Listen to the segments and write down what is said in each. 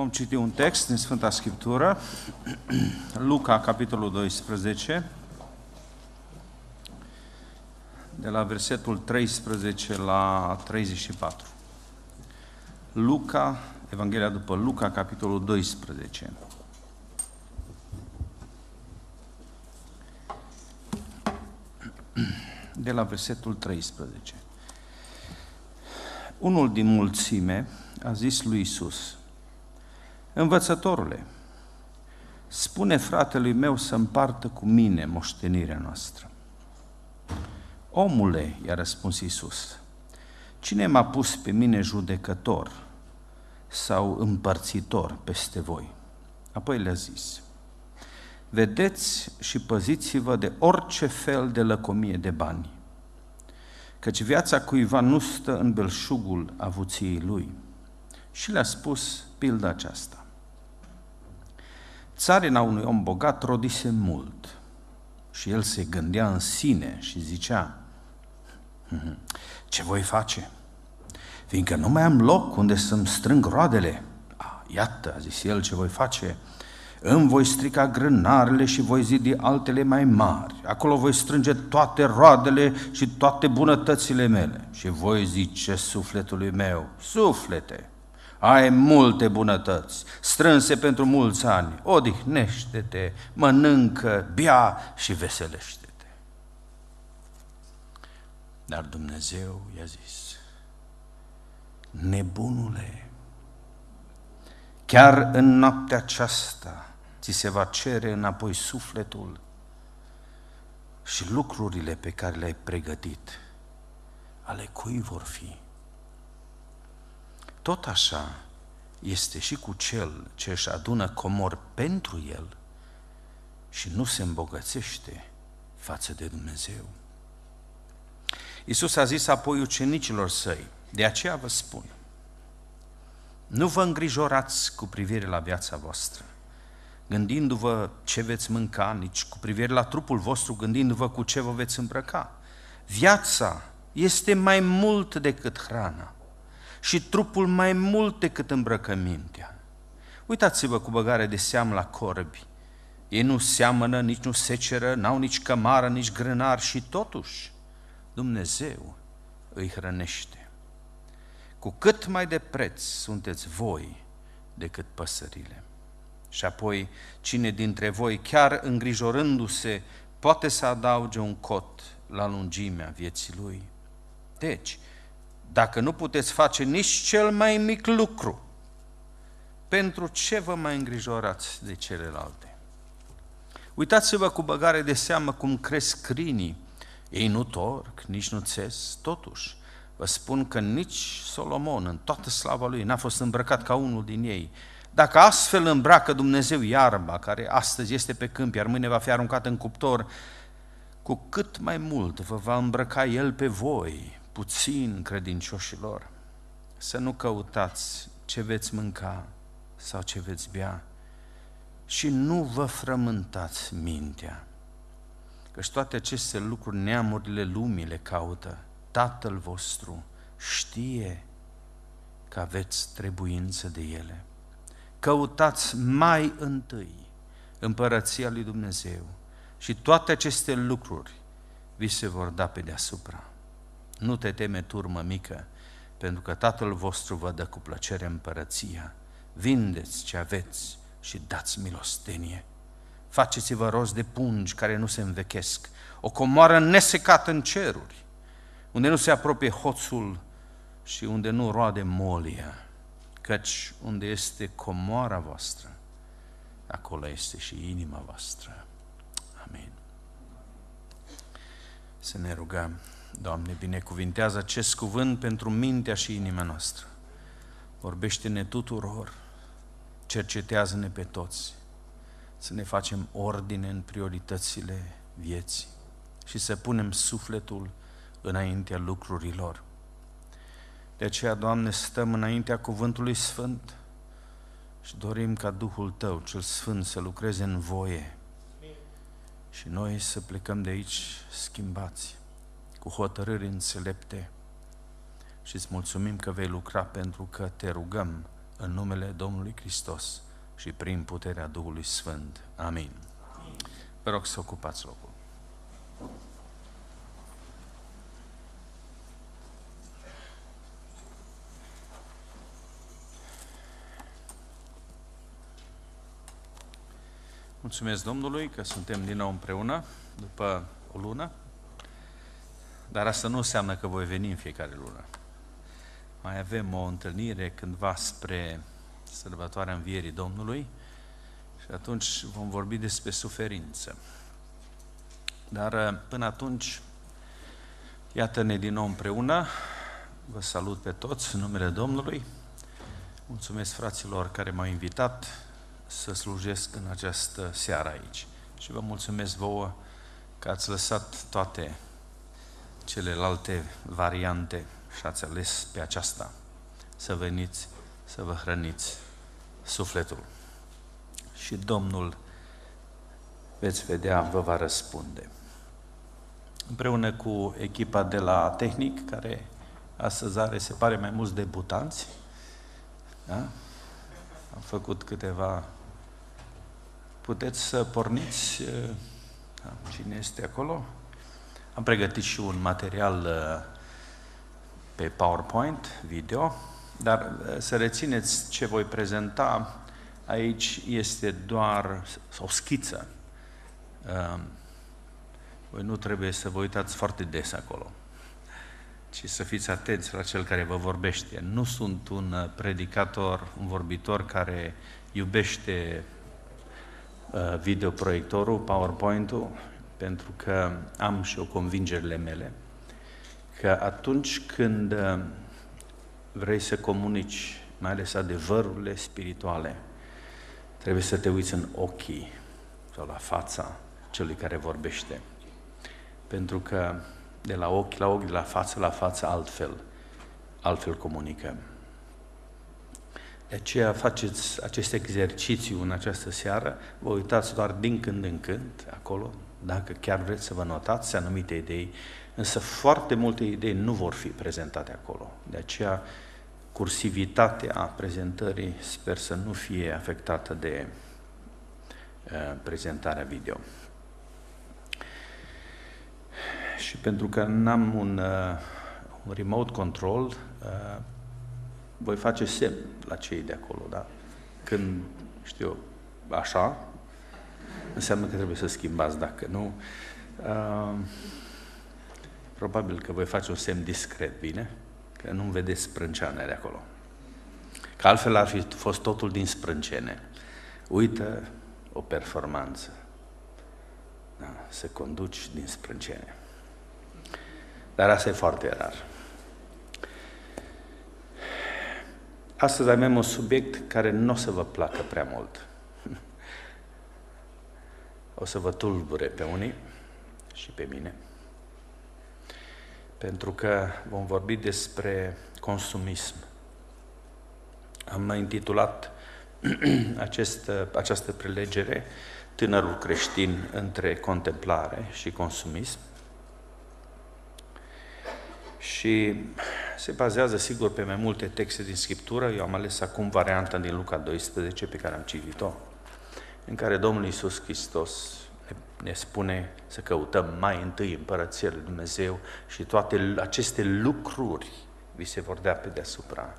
Vom citi un text din Sfânta Scriptură, Luca, capitolul 12, de la versetul 13 la 34. Luca, Evanghelia după Luca, capitolul 12. De la versetul 13. Unul din mulțime a zis lui Isus, Învățătorule, spune fratelui meu să împartă cu mine moștenirea noastră. Omule, i-a răspuns Iisus, cine m-a pus pe mine judecător sau împărțitor peste voi? Apoi le-a zis, vedeți și păziți-vă de orice fel de lăcomie de bani, căci viața cuiva nu stă în belșugul avuției lui. Și le-a spus pilda aceasta. Țarina unui om bogat rodise mult și el se gândea în sine și zicea, mhm, ce voi face? Fiindcă nu mai am loc unde să-mi strâng roadele. Iată, a zis el, ce voi face? Îmi voi strica grânarele și voi zidi altele mai mari. Acolo voi strânge toate roadele și toate bunătățile mele. Și voi zice sufletului meu, suflete, ai multe bunătăți, strânse pentru mulți ani, odihnește-te, mănâncă, bea și veselește-te. Dar Dumnezeu i-a zis, nebunule, chiar în noaptea aceasta ți se va cere înapoi sufletul și lucrurile pe care le-ai pregătit, ale cui vor fi? Tot așa este și cu cel ce își adună comor pentru el și nu se îmbogățește față de Dumnezeu. Iisus a zis apoi ucenicilor săi, de aceea vă spun, nu vă îngrijorați cu privire la viața voastră, gândindu-vă ce veți mânca, nici cu privire la trupul vostru, gândindu-vă cu ce vă veți îmbrăca. Viața este mai mult decât hrana și trupul mai mult decât îmbrăcămintea. Uitați-vă cu băgare de seamă la corbi. Ei nu seamănă, nici nu seceră, n-au nici cămară, nici grânar și totuși Dumnezeu îi hrănește. Cu cât mai de preț sunteți voi decât păsările. Și apoi, cine dintre voi, chiar îngrijorându-se, poate să adauge un cot la lungimea vieții lui? Deci, dacă nu puteți face nici cel mai mic lucru, pentru ce vă mai îngrijorați de celelalte? Uitați-vă cu băgare de seamă cum cresc crinii. Ei nu torc, nici nu țes, totuși. Vă spun că nici Solomon, în toată slava lui, n-a fost îmbrăcat ca unul din ei. Dacă astfel îmbracă Dumnezeu iarba, care astăzi este pe câmp, iar mâine va fi aruncată în cuptor, cu cât mai mult vă va îmbrăca El pe voi, puțin credincioșilor, să nu căutați ce veți mânca sau ce veți bea și nu vă frământați mintea. Căci toate aceste lucruri neamurile lumii le caută. Tatăl vostru știe că aveți trebuință de ele. Căutați mai întâi împărăția lui Dumnezeu și toate aceste lucruri vi se vor da pe deasupra. Nu te teme, turmă mică, pentru că Tatăl vostru vă dă cu plăcere împărăția. Vindeți ce aveți și dați milostenie. Faceți-vă rost de pungi care nu se învechesc, o comoară nesecată în ceruri, unde nu se apropie hoțul și unde nu roade molia, căci unde este comoara voastră, acolo este și inima voastră. Amin. Să ne rugăm. Doamne, binecuvintează acest cuvânt pentru mintea și inima noastră. Vorbește-ne tuturor, cercetează-ne pe toți, să ne facem ordine în prioritățile vieții și să punem sufletul înaintea lucrurilor. De aceea, Doamne, stăm înaintea Cuvântului Sfânt și dorim ca Duhul Tău, cel Sfânt, să lucreze în voie și noi să plecăm de aici schimbați cu hotărâri înțelepte și îți mulțumim că vei lucra pentru că te rugăm în numele Domnului Hristos și prin puterea Duhului Sfânt. Amin. Vă rog să ocupați locul. Mulțumesc Domnului că suntem din nou împreună după o lună, dar asta nu înseamnă că voi veni în fiecare lună. Mai avem o întâlnire cândva spre sărbătoarea Învierii Domnului și atunci vom vorbi despre suferință. Dar până atunci, iată-ne din nou împreună. Vă salut pe toți în numele Domnului. Mulțumesc fraților care m-au invitat să slujesc în această seară aici. Și vă mulțumesc vouă că ați lăsat toate celelalte variante și ați ales pe aceasta să veniți, să vă hrăniți sufletul. Și Domnul, veți vedea, vă va răspunde. Împreună cu echipa de la Tehnic, care astăzi are, se pare, mai mulți debutanți, da? am făcut câteva Puteți să porniți da, cine este acolo. Am pregătit și un material pe PowerPoint, video, dar să rețineți ce voi prezenta aici este doar o schiță. Voi nu trebuie să vă uitați foarte des acolo, ci să fiți atenți la cel care vă vorbește. Nu sunt un predicator, un vorbitor care iubește Uh, videoproiectorul, PowerPoint-ul, pentru că am și eu convingerile mele că atunci când uh, vrei să comunici, mai ales adevărurile spirituale, trebuie să te uiți în ochii sau la fața celui care vorbește. Pentru că de la ochi la ochi, de la față la față, altfel, altfel comunicăm. De aceea faceți acest exercițiu în această seară, vă uitați doar din când în când acolo, dacă chiar vreți să vă notați anumite idei, însă foarte multe idei nu vor fi prezentate acolo. De aceea cursivitatea prezentării sper să nu fie afectată de uh, prezentarea video. Și pentru că n-am un, uh, un remote control, uh, voi face semn la cei de acolo, da? Când, știu, așa, înseamnă că trebuie să schimbați, dacă nu, uh, probabil că voi face un semn discret, bine? Că nu vedeți sprânceanele acolo. Că altfel ar fi fost totul din sprâncene. Uită o performanță. Da, să conduci din sprâncene. Dar asta e foarte rar. Astăzi avem un subiect care nu o să vă placă prea mult. O să vă tulbure pe unii și pe mine. Pentru că vom vorbi despre consumism. Am intitulat acest, această prelegere Tânărul creștin între contemplare și consumism. Și se bazează, sigur, pe mai multe texte din Scriptură. Eu am ales acum varianta din Luca 12, pe care am citit-o, în care Domnul Iisus Hristos ne spune să căutăm mai întâi împărăția lui Dumnezeu și toate aceste lucruri vi se vor dea pe deasupra.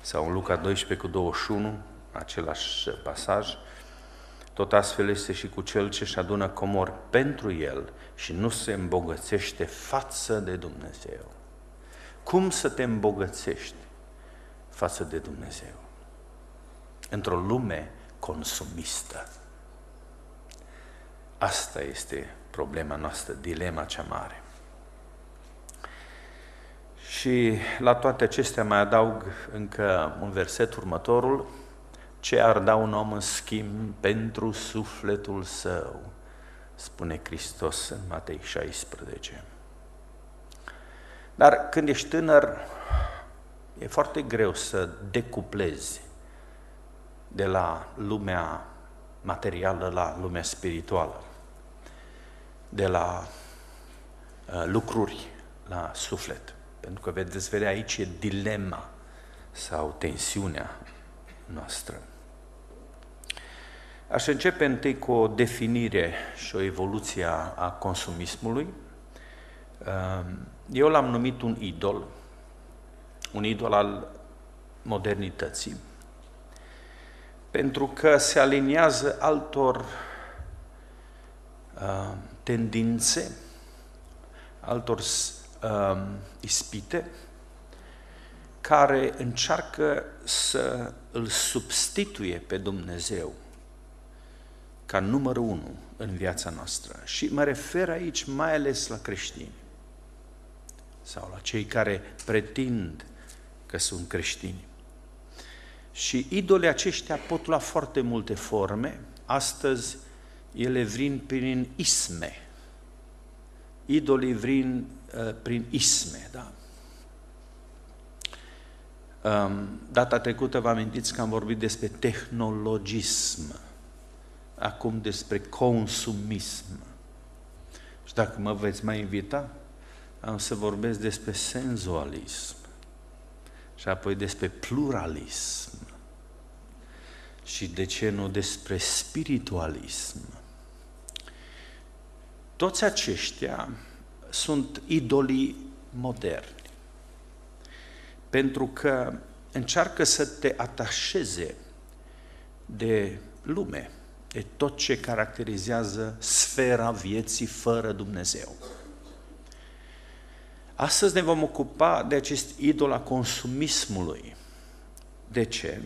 Sau în Luca 12 cu 21, același pasaj, tot astfel este și cu cel ce își adună comori pentru el și nu se îmbogățește față de Dumnezeu. Cum să te îmbogățești față de Dumnezeu? Într-o lume consumistă. Asta este problema noastră, dilema cea mare. Și la toate acestea mai adaug încă un verset următorul, ce ar da un om în schimb pentru sufletul său, spune Hristos în Matei 16. Dar când ești tânăr, e foarte greu să decuplezi de la lumea materială la lumea spirituală, de la uh, lucruri la suflet. Pentru că vedeți vedea aici e dilema sau tensiunea noastră. Aș începe întâi cu o definire și o evoluție a consumismului. Ehm, eu l-am numit un idol, un idol al modernității, pentru că se aliniază altor uh, tendințe, altor uh, ispite, care încearcă să îl substituie pe Dumnezeu ca numărul unu în viața noastră. Și mă refer aici mai ales la creștini sau la cei care pretind că sunt creștini. Și idolii aceștia pot lua foarte multe forme. Astăzi ele vin prin isme. Idolii vin uh, prin isme, da? Um, data trecută vă amintiți că am vorbit despre tehnologism, acum despre consumism. Și dacă mă veți mai invita, am să vorbesc despre senzualism și apoi despre pluralism și de ce nu despre spiritualism. Toți aceștia sunt idolii moderni, pentru că încearcă să te atașeze de lume, de tot ce caracterizează sfera vieții fără Dumnezeu. Astăzi ne vom ocupa de acest idol a consumismului. De ce?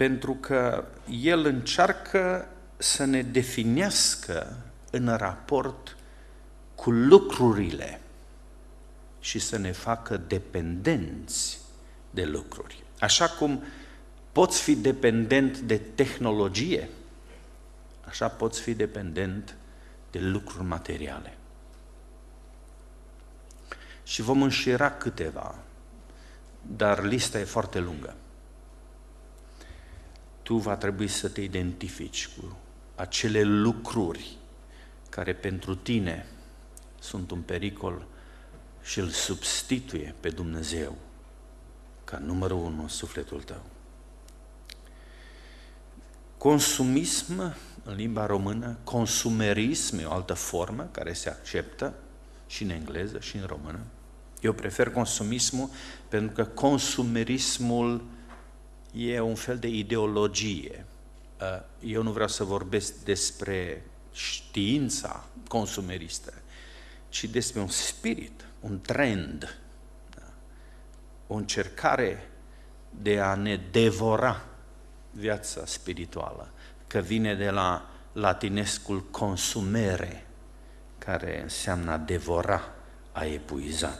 Pentru că el încearcă să ne definească în raport cu lucrurile și să ne facă dependenți de lucruri. Așa cum poți fi dependent de tehnologie, așa poți fi dependent de lucruri materiale. Și vom înșira câteva, dar lista e foarte lungă. Tu va trebui să te identifici cu acele lucruri care pentru tine sunt un pericol și îl substituie pe Dumnezeu ca numărul unu în sufletul tău. Consumism, în limba română, consumerism e o altă formă care se acceptă și în engleză și în română. Eu prefer consumismul pentru că consumerismul e un fel de ideologie. Uh, eu nu vreau să vorbesc despre știința consumeristă, ci despre un spirit, un trend, da? o încercare de a ne devora viața spirituală, că vine de la latinescul consumere, care înseamnă a devora, a epuiza.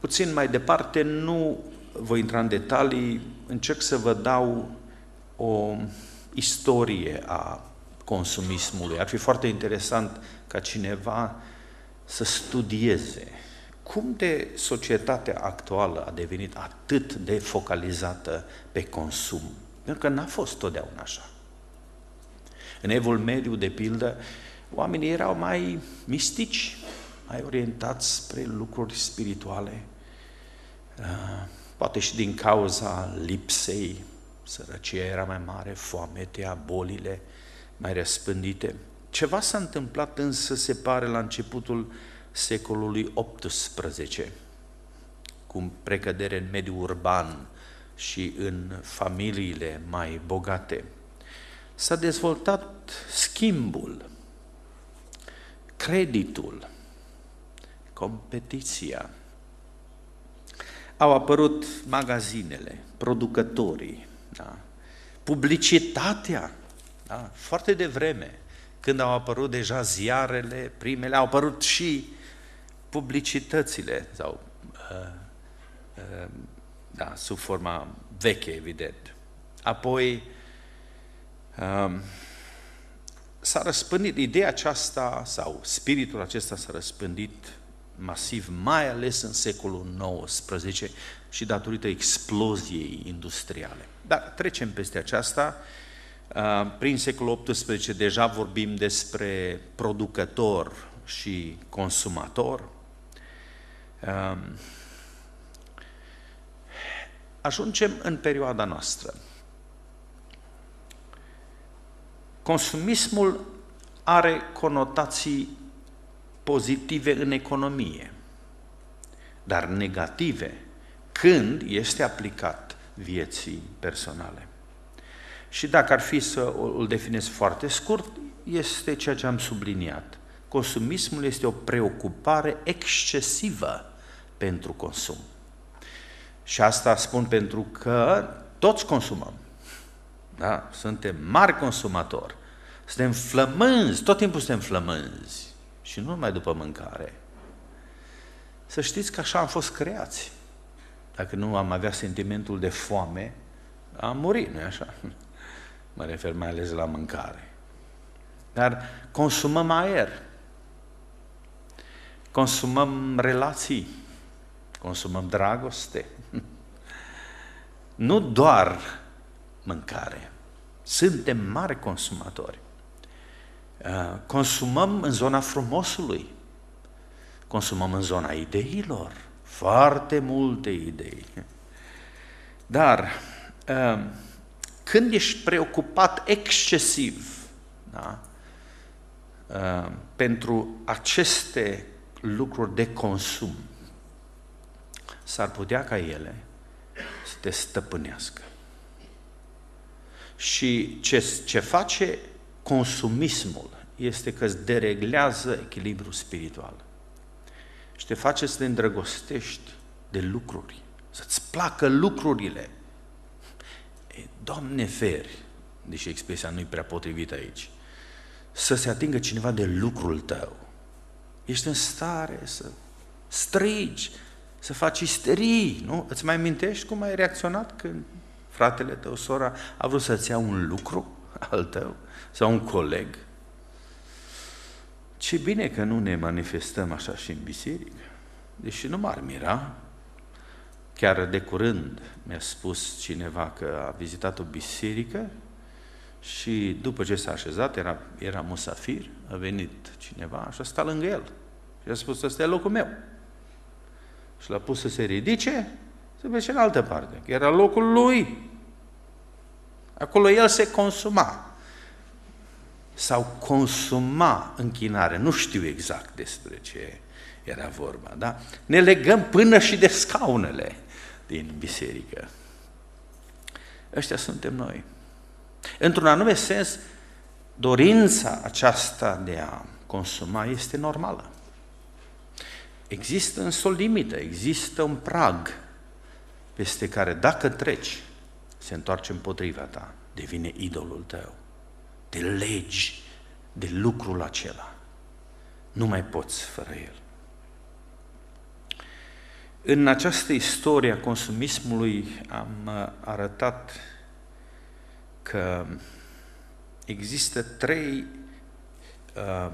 Puțin mai departe, nu voi intra în detalii, încerc să vă dau o istorie a consumismului. Ar fi foarte interesant ca cineva să studieze cum de societatea actuală a devenit atât de focalizată pe consum. Pentru că n-a fost totdeauna așa. În evul mediu, de pildă, oamenii erau mai mistici, mai orientați spre lucruri spirituale, uh, poate și din cauza lipsei, sărăcia era mai mare, foametea, bolile mai răspândite. Ceva s-a întâmplat însă, se pare, la începutul secolului XVIII, cu precădere în mediul urban și în familiile mai bogate. S-a dezvoltat schimbul, creditul, competiția. Au apărut magazinele, producătorii, da? publicitatea, da? foarte devreme, când au apărut deja ziarele, primele, au apărut și publicitățile, sau, uh, uh, da, sub forma veche, evident. Apoi, um, s-a răspândit ideea aceasta, sau spiritul acesta s-a răspândit masiv, mai ales în secolul XIX și datorită exploziei industriale. Dar trecem peste aceasta. Uh, prin secolul XVIII deja vorbim despre producător și consumator. Um, ajungem în perioada noastră. Consumismul are conotații pozitive în economie, dar negative când este aplicat vieții personale. Și dacă ar fi să îl definez foarte scurt, este ceea ce am subliniat. Consumismul este o preocupare excesivă pentru consum. Și asta spun pentru că toți consumăm. Da? Suntem mari consumatori. Suntem flămânzi, tot timpul suntem flămânzi. Și nu numai după mâncare. Să știți că așa am fost creați. Dacă nu am avea sentimentul de foame, am murit, nu așa? Mă refer mai ales la mâncare. Dar consumăm aer, consumăm relații, consumăm dragoste. Nu doar mâncare. Suntem mari consumatori. Uh, consumăm în zona frumosului, consumăm în zona ideilor, foarte multe idei. Dar uh, când ești preocupat excesiv da, uh, pentru aceste lucruri de consum, s-ar putea ca ele să te stăpânească. Și ce, ce face consumismul este că îți dereglează echilibrul spiritual și te face să te îndrăgostești de lucruri, să-ți placă lucrurile. E, Doamne feri, deși expresia nu-i prea potrivită aici, să se atingă cineva de lucrul tău. Ești în stare să strigi, să faci isterii, nu? Îți mai amintești cum ai reacționat când fratele tău, sora, a vrut să-ți ia un lucru al tău sau un coleg? Ce bine că nu ne manifestăm așa și în biserică. Deși nu m-ar mira. Chiar de curând mi-a spus cineva că a vizitat o biserică și după ce s-a așezat, era, era musafir, a venit cineva și a stat lângă el. Și a spus, ăsta e locul meu. Și l-a pus să se ridice, să merge în altă parte, că era locul lui. Acolo el se consuma sau consuma închinare. Nu știu exact despre ce era vorba, da? Ne legăm până și de scaunele din biserică. Ăștia suntem noi. Într-un anume sens, dorința aceasta de a consuma este normală. Există însă o limită, există un prag peste care dacă treci, se întoarce împotriva ta, devine idolul tău te legi de lucrul acela. Nu mai poți fără el. În această istorie a consumismului am uh, arătat că există trei uh,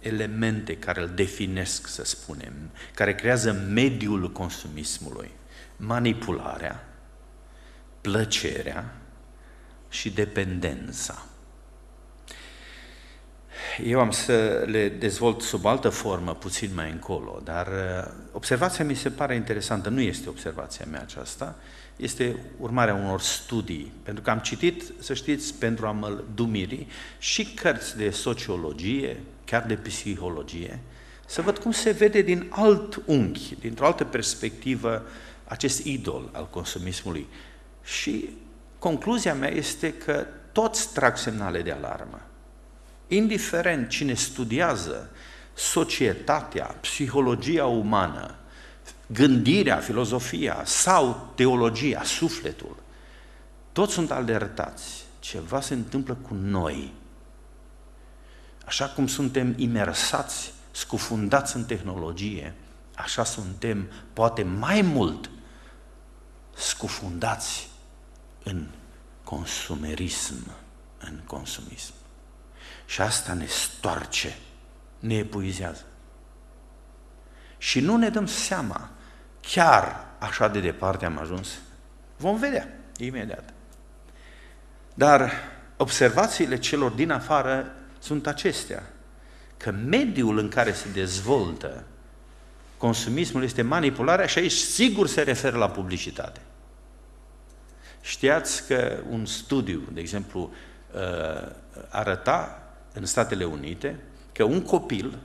elemente care îl definesc, să spunem, care creează mediul consumismului. Manipularea, plăcerea și dependența. Eu am să le dezvolt sub altă formă puțin mai încolo, dar uh, observația mi se pare interesantă, nu este observația mea aceasta, este urmarea unor studii, pentru că am citit, să știți, pentru a mă dumiri, și cărți de sociologie, chiar de psihologie, să văd cum se vede din alt unghi, dintr-o altă perspectivă, acest idol al consumismului. Și concluzia mea este că toți trag semnale de alarmă indiferent cine studiază societatea, psihologia umană, gândirea, filozofia sau teologia, sufletul, toți sunt alertați. Ceva se întâmplă cu noi. Așa cum suntem imersați, scufundați în tehnologie, așa suntem, poate mai mult, scufundați în consumerism, în consumism. Și asta ne stoarce, ne epuizează. Și nu ne dăm seama, chiar așa de departe am ajuns. Vom vedea imediat. Dar observațiile celor din afară sunt acestea, că mediul în care se dezvoltă Consumismul este manipularea și aici sigur se referă la publicitate. Știați că un studiu, de exemplu, uh, arăta în Statele Unite că un copil,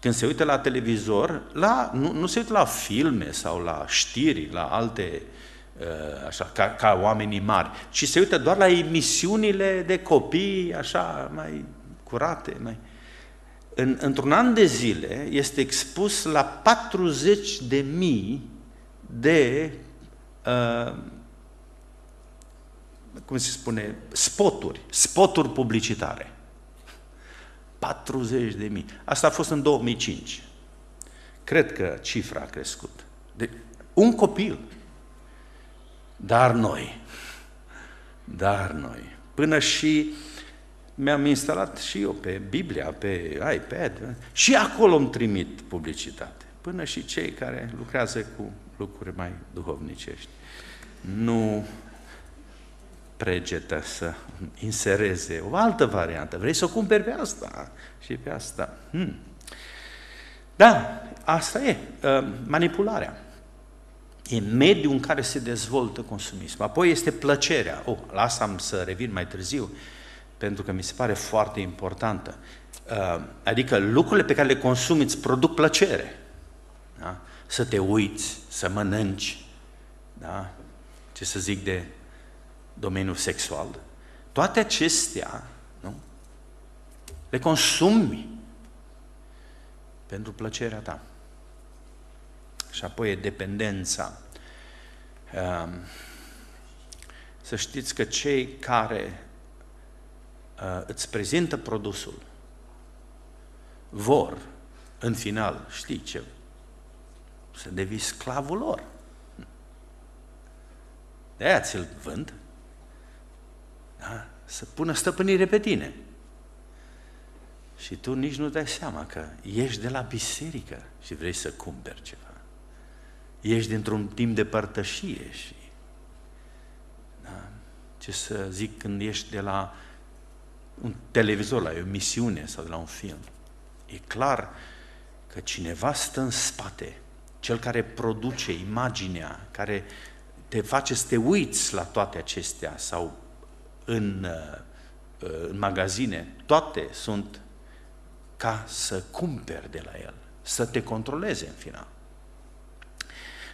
când se uită la televizor, la, nu, nu se uită la filme sau la știri, la alte, uh, așa, ca, ca oamenii mari, ci se uită doar la emisiunile de copii, așa, mai curate, mai... În, într-un an de zile este expus la 40 de mii de uh, cum se spune, spoturi, spoturi publicitare. 40 de mii. Asta a fost în 2005. Cred că cifra a crescut. De, un copil. Dar noi, dar noi, până și mi-am instalat și eu pe Biblia, pe iPad, și acolo îmi trimit publicitate. Până și cei care lucrează cu lucruri mai duhovnicești. Nu pregetă să insereze o altă variantă. Vrei să o cumperi pe asta și pe asta. Hmm. Da, asta e uh, manipularea. E mediul în care se dezvoltă consumismul. Apoi este plăcerea. Oh, la asta am să revin mai târziu, pentru că mi se pare foarte importantă. Uh, adică lucrurile pe care le consumi îți produc plăcere. Da? Să te uiți, să mănânci, da? ce să zic de domeniul sexual, toate acestea nu? le consumi pentru plăcerea ta. Și apoi e dependența. Um, să știți că cei care uh, îți prezintă produsul vor, în final, știi ce? Să devii sclavul lor. De aia ți-l vând da? să pună stăpânire pe tine. Și tu nici nu dai seama că ești de la biserică și vrei să cumperi ceva. Ești dintr-un timp de părtășie și da? ce să zic când ești de la un televizor, la o emisiune sau de la un film. E clar că cineva stă în spate, cel care produce imaginea, care te face să te uiți la toate acestea sau în, uh, în magazine, toate sunt ca să cumperi de la el, să te controleze în final.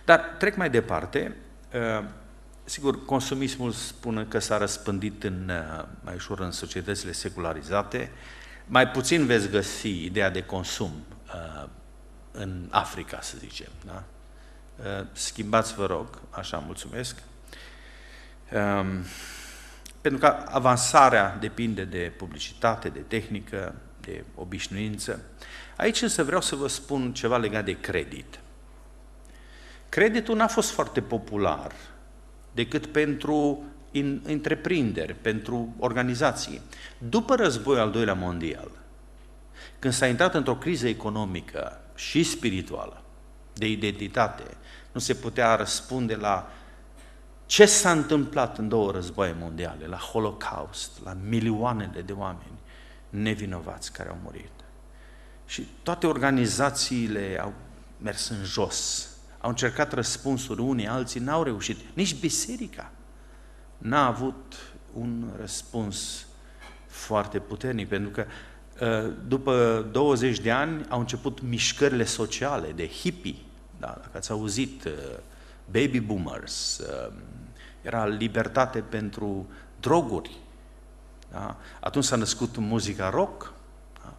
Dar trec mai departe, uh, sigur, consumismul spune că s-a răspândit în, uh, mai ușor în societățile secularizate, mai puțin veți găsi ideea de consum în Africa, să zicem. Da? Schimbați, vă rog, așa, mulțumesc. Um, pentru că avansarea depinde de publicitate, de tehnică, de obișnuință. Aici însă vreau să vă spun ceva legat de credit. Creditul n-a fost foarte popular decât pentru întreprinderi, pentru organizații. După războiul al doilea mondial, când s-a intrat într-o criză economică și spirituală, de identitate, nu se putea răspunde la ce s-a întâmplat în două războaie mondiale, la Holocaust, la milioanele de oameni nevinovați care au murit. Și toate organizațiile au mers în jos, au încercat răspunsuri unii, alții n-au reușit. Nici biserica n-a avut un răspuns foarte puternic, pentru că ă, după 20 de ani au început mișcările sociale de hippie, da, dacă ați auzit, ă, baby boomers, ă, era libertate pentru droguri. Da? Atunci s-a născut muzica rock, da?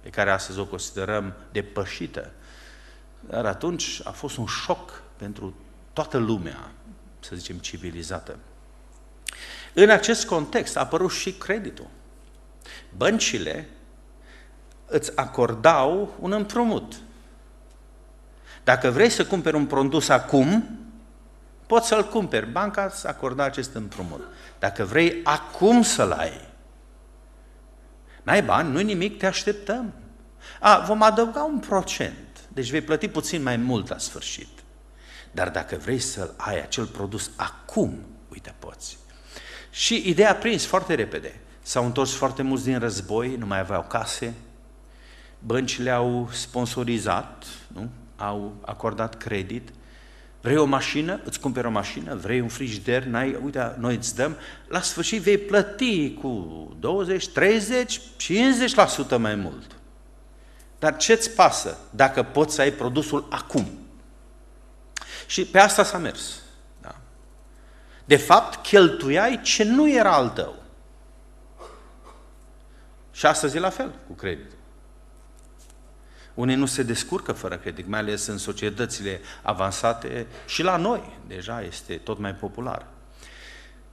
pe care astăzi o considerăm depășită. Dar atunci a fost un șoc pentru toată lumea, să zicem, civilizată. În acest context a apărut și creditul. Băncile îți acordau un împrumut. Dacă vrei să cumperi un produs acum, Poți să-l cumperi. Banca îți acorda acest împrumut. Dacă vrei acum să-l ai, n-ai bani, nu-i nimic, te așteptăm. A, vom adăuga un procent. Deci vei plăti puțin mai mult la sfârșit. Dar dacă vrei să ai acel produs acum, uite, poți. Și ideea a prins foarte repede. S-au întors foarte mulți din război, nu mai aveau case, băncile au sponsorizat nu? au acordat credit. Vrei o mașină? Îți cumperi o mașină? Vrei un frigider? N-ai? Uite, noi îți dăm. La sfârșit vei plăti cu 20, 30, 50% mai mult. Dar ce-ți pasă dacă poți să ai produsul acum? Și pe asta s-a mers. Da? De fapt, cheltuiai ce nu era al tău. Și astăzi e la fel cu creditul. Unii nu se descurcă fără credit, mai ales în societățile avansate și la noi deja este tot mai popular.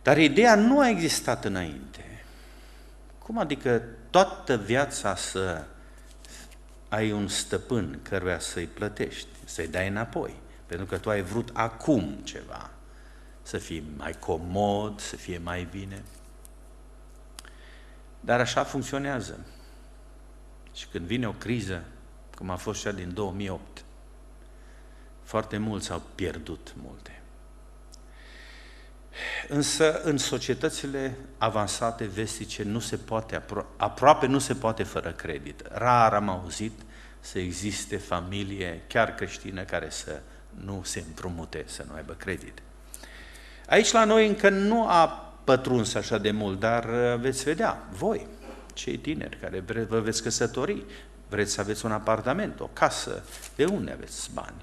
Dar ideea nu a existat înainte. Cum adică toată viața să ai un stăpân căruia să-i plătești, să-i dai înapoi, pentru că tu ai vrut acum ceva, să fii mai comod, să fie mai bine. Dar așa funcționează. Și când vine o criză, cum a fost cea din 2008, foarte mulți au pierdut multe. Însă în societățile avansate vestice nu se poate, apro- aproape nu se poate fără credit. Rar am auzit să existe familie, chiar creștină, care să nu se împrumute, să nu aibă credit. Aici la noi încă nu a pătruns așa de mult, dar uh, veți vedea, voi, cei tineri care vă veți căsători, vreți să aveți un apartament, o casă, de unde aveți bani?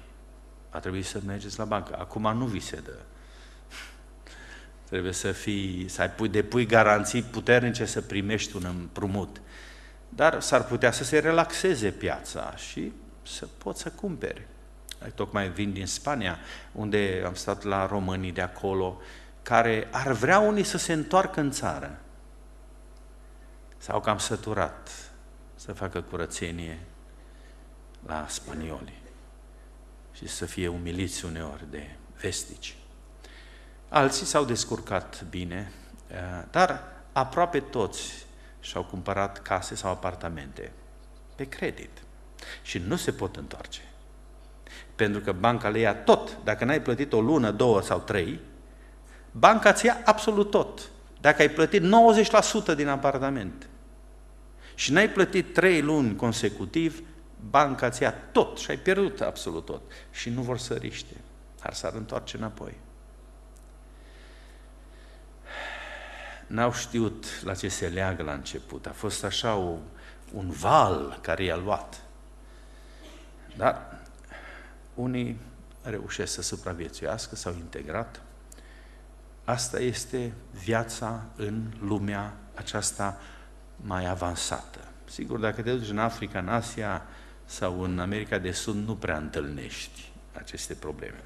A trebuit să mergeți la bancă. Acum nu vi se dă. Trebuie să fii, să ai, pui, depui garanții puternice să primești un împrumut. Dar s-ar putea să se relaxeze piața și să poți să cumperi. Tocmai vin din Spania, unde am stat la românii de acolo, care ar vrea unii să se întoarcă în țară. Sau cam săturat să facă curățenie la spanioli și să fie umiliți uneori de vestici. Alții s-au descurcat bine, eh, dar aproape toți și-au cumpărat case sau apartamente pe credit și nu se pot întoarce. Pentru că banca le ia tot. Dacă n-ai plătit o lună, două sau trei, banca îți ia absolut tot. Dacă ai plătit 90% din apartament și n-ai plătit trei luni consecutiv, banca ți ia tot și ai pierdut absolut tot. Și nu vor să riște, dar s-ar întoarce înapoi. N-au știut la ce se leagă la început. A fost așa o, un val care i-a luat. Dar unii reușesc să supraviețuiască, s-au integrat. Asta este viața în lumea aceasta mai avansată. Sigur, dacă te duci în Africa, în Asia sau în America de Sud, nu prea întâlnești aceste probleme.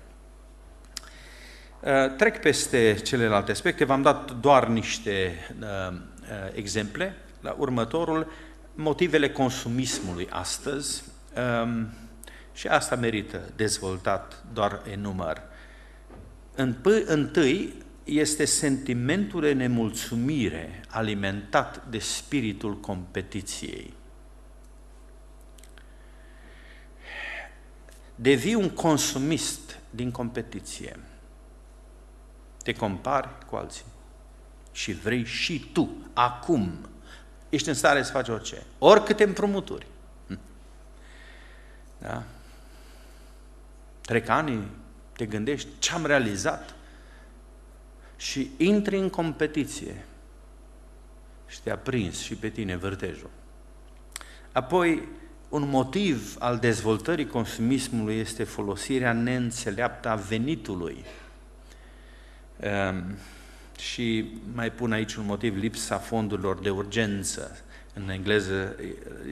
Uh, trec peste celelalte aspecte, v-am dat doar niște uh, uh, exemple. La următorul, motivele consumismului astăzi, um, și asta merită dezvoltat doar în număr. Întâi, este sentimentul de nemulțumire alimentat de spiritul competiției. Devii un consumist din competiție. Te compari cu alții și vrei și tu, acum, ești în stare să faci orice, oricâte împrumuturi. Hm. Da? Trec ani, te gândești ce am realizat, și intri în competiție și te-a prins și pe tine vârtejul. Apoi, un motiv al dezvoltării consumismului este folosirea neînțeleaptă a venitului. Um, și mai pun aici un motiv, lipsa fondurilor de urgență. În engleză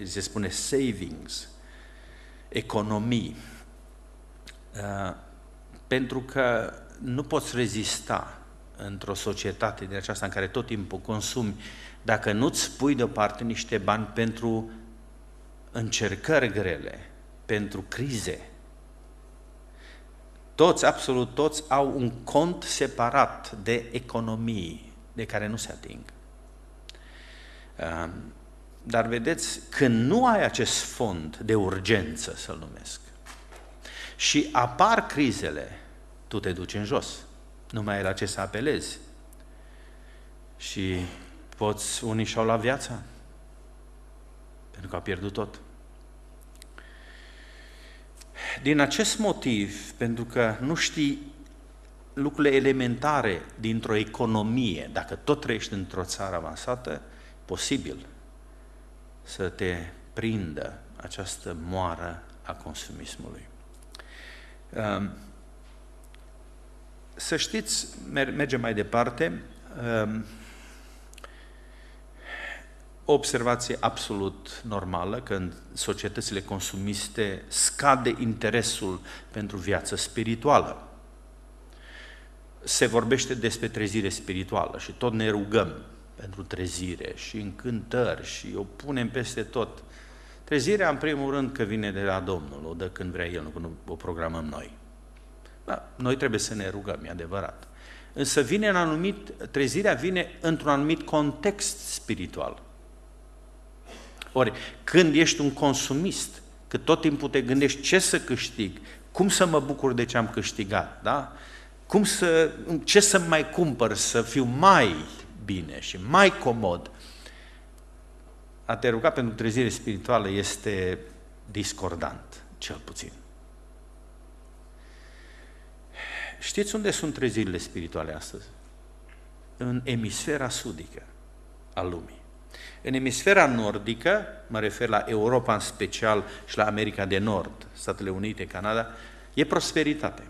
se spune savings, economii. Uh, pentru că nu poți rezista într-o societate de aceasta în care tot timpul consumi, dacă nu-ți pui deoparte niște bani pentru încercări grele, pentru crize, toți, absolut toți, au un cont separat de economii de care nu se ating. Dar vedeți, când nu ai acest fond de urgență, să-l numesc, și apar crizele, tu te duci în jos nu mai ai la ce să apelezi. Și poți, unii și-au la viața, pentru că au pierdut tot. din acest motiv, pentru că nu știi lucrurile elementare dintr-o economie, dacă tot trăiești într-o țară avansată, posibil să te prindă această moară a consumismului. Um, să știți, mergem mai departe, um, o observație absolut normală că în societățile consumiste scade interesul pentru viață spirituală. Se vorbește despre trezire spirituală și tot ne rugăm pentru trezire și încântări și o punem peste tot. Trezirea, în primul rând, că vine de la Domnul, o dă când vrea El, nu când o programăm noi. Da, noi trebuie să ne rugăm, e adevărat. Însă vine în anumit, trezirea vine într-un anumit context spiritual. Ori, când ești un consumist, că tot timpul te gândești ce să câștig, cum să mă bucur de ce am câștigat, da? Cum să, ce să mai cumpăr să fiu mai bine și mai comod. A te ruga pentru trezire spirituală este discordant, cel puțin. Știți unde sunt trezirile spirituale astăzi? În emisfera sudică a lumii. În emisfera nordică, mă refer la Europa în special și la America de Nord, Statele Unite, Canada, e prosperitate.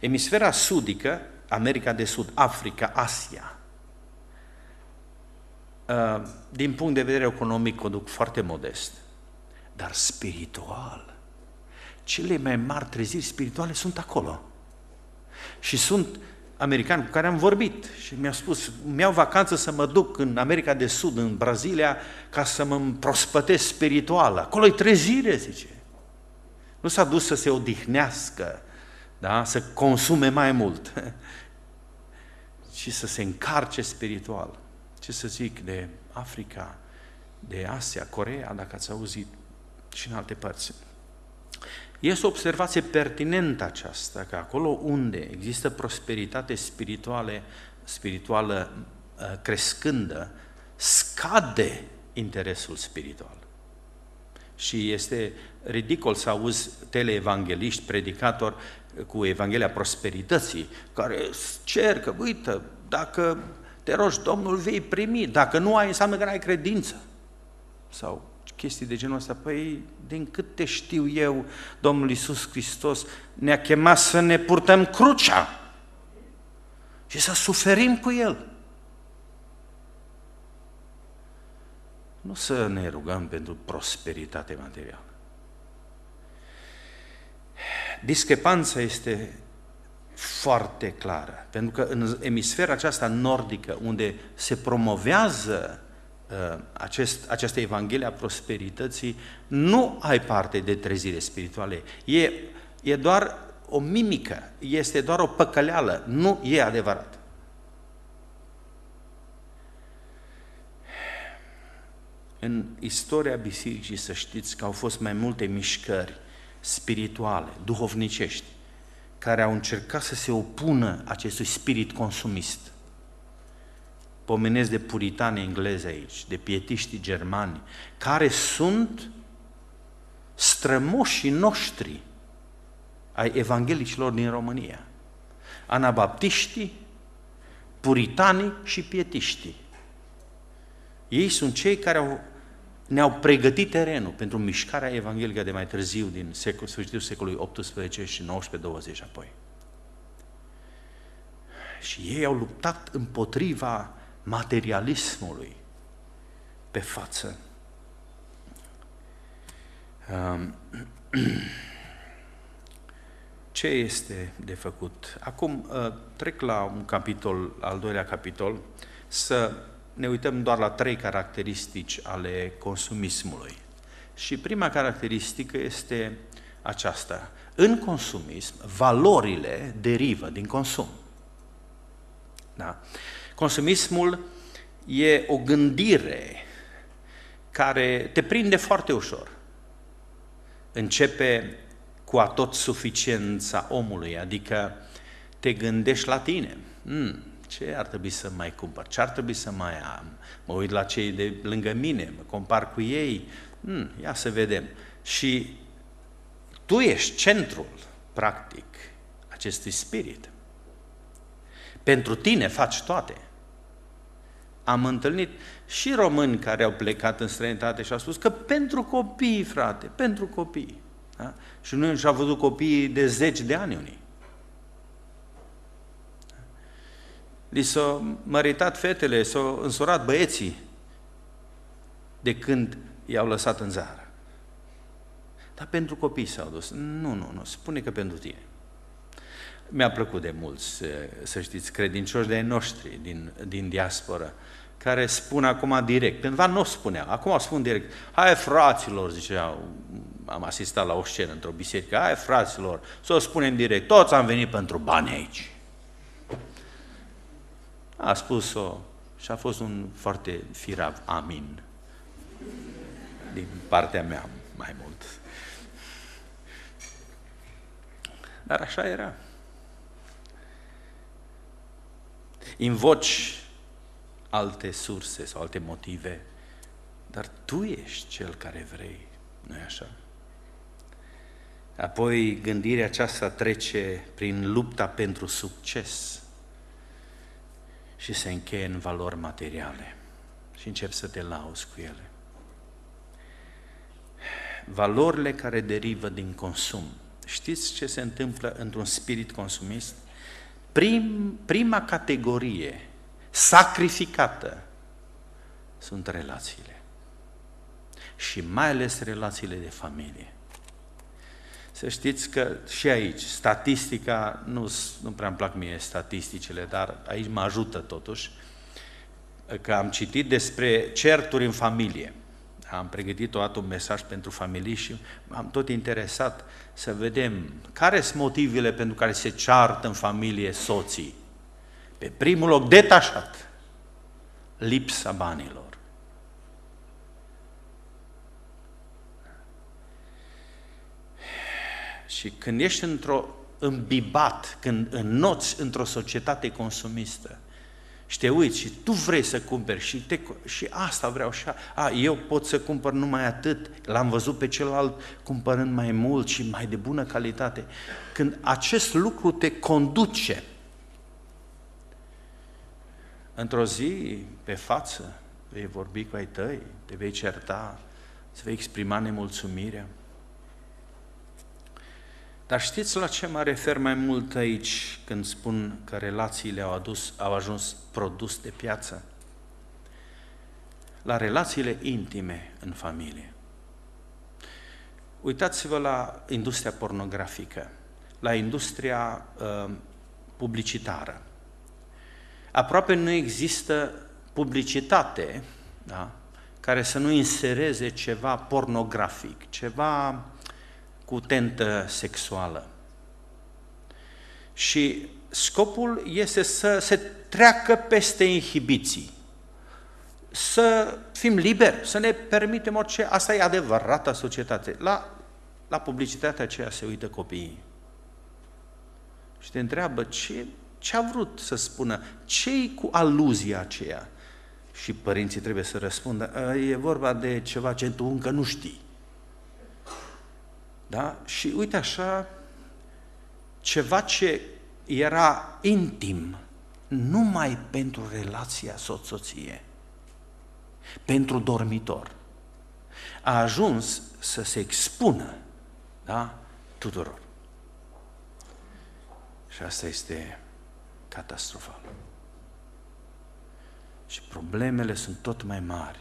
Emisfera sudică, America de Sud, Africa, Asia, uh, din punct de vedere economic o duc foarte modest, dar spiritual. Cele mai mari treziri spirituale sunt acolo. Și sunt americani cu care am vorbit și mi-au spus, mi-au vacanță să mă duc în America de Sud, în Brazilia, ca să mă prospătesc spiritual. acolo e trezire, zice. Nu s-a dus să se odihnească, da? să consume mai mult, ci să se încarce spiritual. Ce să zic de Africa, de Asia, Corea, dacă ați auzit, și în alte părți. Este o observație pertinentă aceasta, că acolo unde există prosperitate spirituale, spirituală uh, crescândă, scade interesul spiritual. Și este ridicol să auzi teleevangeliști, predicatori cu Evanghelia prosperității, care cer că, uite, dacă te rogi, Domnul vei primi, dacă nu ai, înseamnă că nu ai credință. Sau chestii de genul ăsta. Păi, din cât te știu eu, Domnul Iisus Hristos ne-a chemat să ne purtăm crucea și să suferim cu El. Nu să ne rugăm pentru prosperitate materială. Discrepanța este foarte clară, pentru că în emisfera aceasta nordică, unde se promovează Uh, acest, această Evanghelie a prosperității, nu ai parte de trezire spirituale. E, e doar o mimică, este doar o păcăleală, nu e adevărat. În istoria bisericii să știți că au fost mai multe mișcări spirituale, duhovnicești, care au încercat să se opună acestui spirit consumist pomenesc de puritani englezi aici, de pietiștii germani, care sunt strămoșii noștri ai evanghelicilor din România. Anabaptiștii, puritanii și pietiștii. Ei sunt cei care au, ne-au pregătit terenul pentru mișcarea evanghelică de mai târziu, din secol, sfârșitul secolului XVIII și 19-20 apoi. Și ei au luptat împotriva materialismului pe față. Um, ce este de făcut? Acum uh, trec la un capitol, al doilea capitol, să ne uităm doar la trei caracteristici ale consumismului. Și prima caracteristică este aceasta. În consumism, valorile derivă din consum. Da? Consumismul e o gândire care te prinde foarte ușor. Începe cu atot suficiența omului, adică te gândești la tine. Hmm, ce ar trebui să mai cumpăr? Ce ar trebui să mai am? Mă uit la cei de lângă mine, mă compar cu ei. Hmm, ia să vedem. Și tu ești centrul, practic, acestui spirit. Pentru tine faci toate. Am întâlnit și români care au plecat în străinătate și au spus că pentru copii, frate, pentru copii. Da? Și nu și-au văzut copiii de zeci de ani unii. Li s-au măritat fetele, s-au însurat băieții de când i-au lăsat în zară. Dar pentru copii s-au dus. Nu, nu, nu, spune că pentru tine. Mi-a plăcut de mult, să știți, credincioși de ai noștri din, din diaspora, care spun acum direct, pentru că nu spunea, acum spun direct, hai fraților, zicea, am asistat la o scenă într-o biserică, hai fraților, să o spunem direct, toți am venit pentru bani aici. A spus-o și a fost un foarte firav amin din partea mea mai mult. Dar așa era. Invoci alte surse sau alte motive, dar tu ești cel care vrei, nu e așa? Apoi gândirea aceasta trece prin lupta pentru succes și se încheie în valori materiale și începi să te lauzi cu ele. Valorile care derivă din consum. Știți ce se întâmplă într-un spirit consumist? Prim, prima categorie sacrificată sunt relațiile. Și mai ales relațiile de familie. Să știți că și aici, statistica, nu, nu prea îmi plac mie statisticile, dar aici mă ajută totuși, că am citit despre certuri în familie. Am pregătit o dată un mesaj pentru familie și am tot interesat să vedem care sunt motivele pentru care se ceartă în familie soții. Pe primul loc, detașat, lipsa banilor. Și când ești într-o îmbibat, când înnoți într-o societate consumistă și te uiți și tu vrei să cumperi și, te, și asta vreau și a, a, eu pot să cumpăr numai atât, l-am văzut pe celălalt cumpărând mai mult și mai de bună calitate. Când acest lucru te conduce într-o zi pe față, vei vorbi cu ai tăi, te vei certa, îți vei exprima nemulțumirea, dar știți la ce mă refer mai mult aici când spun că relațiile au, adus, au ajuns produs de piață? La relațiile intime în familie. Uitați-vă la industria pornografică, la industria uh, publicitară. Aproape nu există publicitate da, care să nu insereze ceva pornografic, ceva cu tentă sexuală. Și scopul este să se treacă peste inhibiții, să fim liberi, să ne permitem orice. Asta e adevărata societate. La, la publicitatea aceea se uită copiii. Și te întreabă ce, ce a vrut să spună, ce cu aluzia aceea? Și părinții trebuie să răspundă, e vorba de ceva ce tu încă nu știi. Da? Și uite așa, ceva ce era intim, numai pentru relația soț-soție, pentru dormitor, a ajuns să se expună da? tuturor. Și asta este catastrofal. Și problemele sunt tot mai mari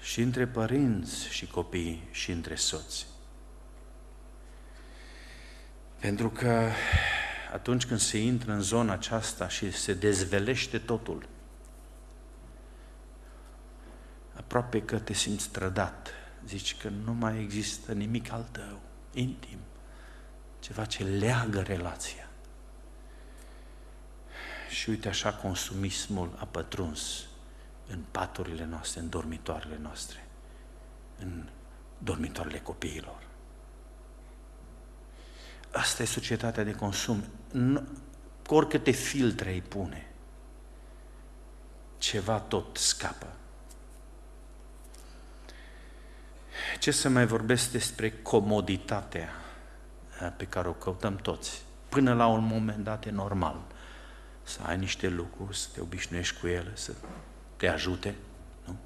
și între părinți și copii și între soți. Pentru că atunci când se intră în zona aceasta și se dezvelește totul, aproape că te simți trădat. Zici că nu mai există nimic al tău, intim, ceva ce leagă relația. Și uite așa consumismul a pătruns în paturile noastre, în dormitoarele noastre, în dormitoarele copiilor. Asta e societatea de consum. Cu oricâte filtre îi pune, ceva tot scapă. Ce să mai vorbesc despre comoditatea pe care o căutăm toți. Până la un moment dat e normal să ai niște lucruri, să te obișnuiești cu ele, să te ajute, nu?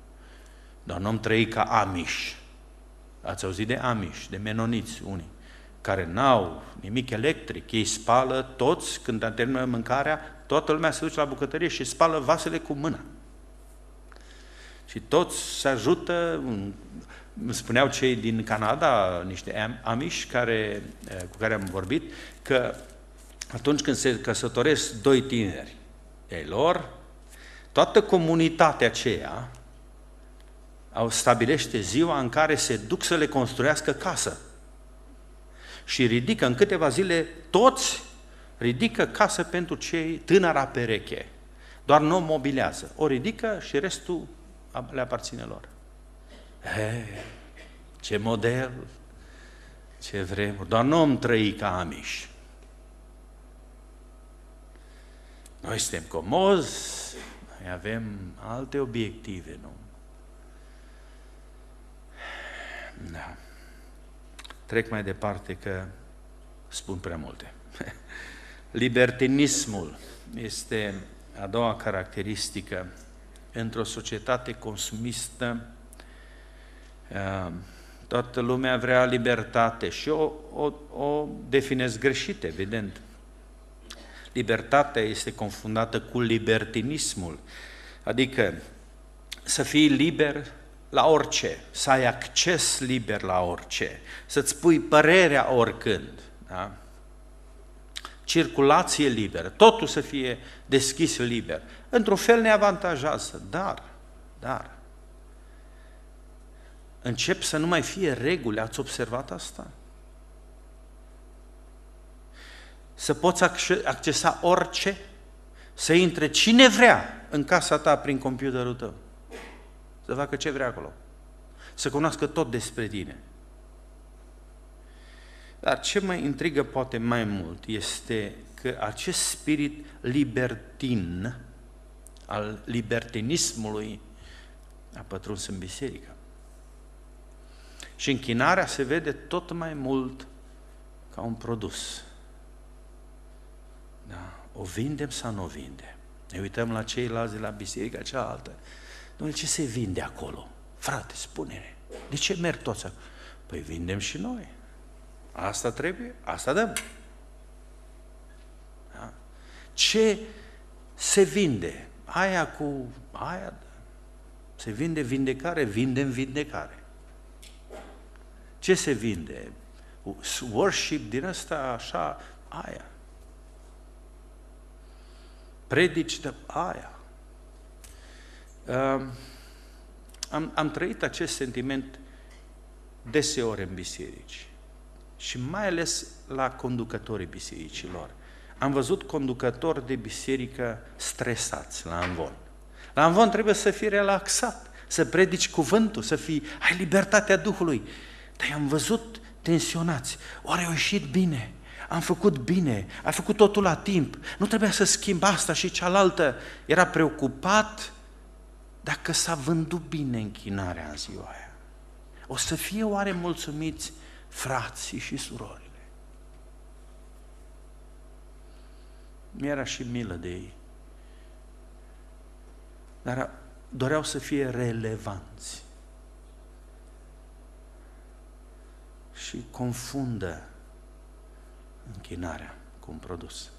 Dar nu am trăit ca amiși. Ați auzit de amiși, de menoniți unii, care n-au nimic electric, ei spală toți, când termină mâncarea, toată lumea se duce la bucătărie și spală vasele cu mâna. Și toți se ajută, îmi spuneau cei din Canada, niște amiși care, eh, cu care am vorbit, că atunci când se căsătoresc doi tineri ei lor, toată comunitatea aceea au stabilește ziua în care se duc să le construiască casă. Și ridică în câteva zile toți ridică casă pentru cei tânăra pereche. Doar nu o mobilează. O ridică și restul le aparține lor. He, ce model, ce vremuri. Doar nu om trăi ca amiși. Noi suntem comozi, noi avem alte obiective, nu? Da. Trec mai departe că spun prea multe. Libertinismul este a doua caracteristică într-o societate consumistă. Uh, toată lumea vrea libertate și o, o, o definez greșit, evident. Libertatea este confundată cu libertinismul, adică să fii liber la orice, să ai acces liber la orice, să-ți pui părerea oricând, da? circulație liberă, totul să fie deschis liber. Într-un fel ne avantajează, dar, dar, încep să nu mai fie reguli, ați observat asta? Să poți accesa orice, să intre cine vrea în casa ta prin computerul tău. Să facă ce vrea acolo. Să cunoască tot despre tine. Dar ce mă intrigă poate mai mult este că acest spirit libertin, al libertinismului, a pătruns în biserică. Și închinarea se vede tot mai mult ca un produs. Da? O vindem sau nu o vindem? Ne uităm la ceilalți de la biserica cealaltă. Dom'le, ce se vinde acolo? Frate, spune-ne. De ce merg toți acolo? Păi vindem și noi. Asta trebuie, asta dăm. Da? Ce se vinde? Aia cu aia. Se vinde vindecare, vindem vindecare. Ce se vinde? Worship din asta așa, aia predici de aia. Am, am trăit acest sentiment deseori în biserici și mai ales la conducătorii bisericilor. Am văzut conducători de biserică stresați la Anvon. La Anvon trebuie să fii relaxat, să predici cuvântul, să fii, ai libertatea Duhului. Dar am văzut tensionați. Oare au ieșit bine? Am făcut bine, a făcut totul la timp, nu trebuia să schimb asta și cealaltă. Era preocupat dacă s-a vândut bine închinarea în ziua aia. O să fie oare mulțumiți frații și surorile? Mi-era și milă de ei. Dar doreau să fie relevanți. Și confundă închinarea cu un produs.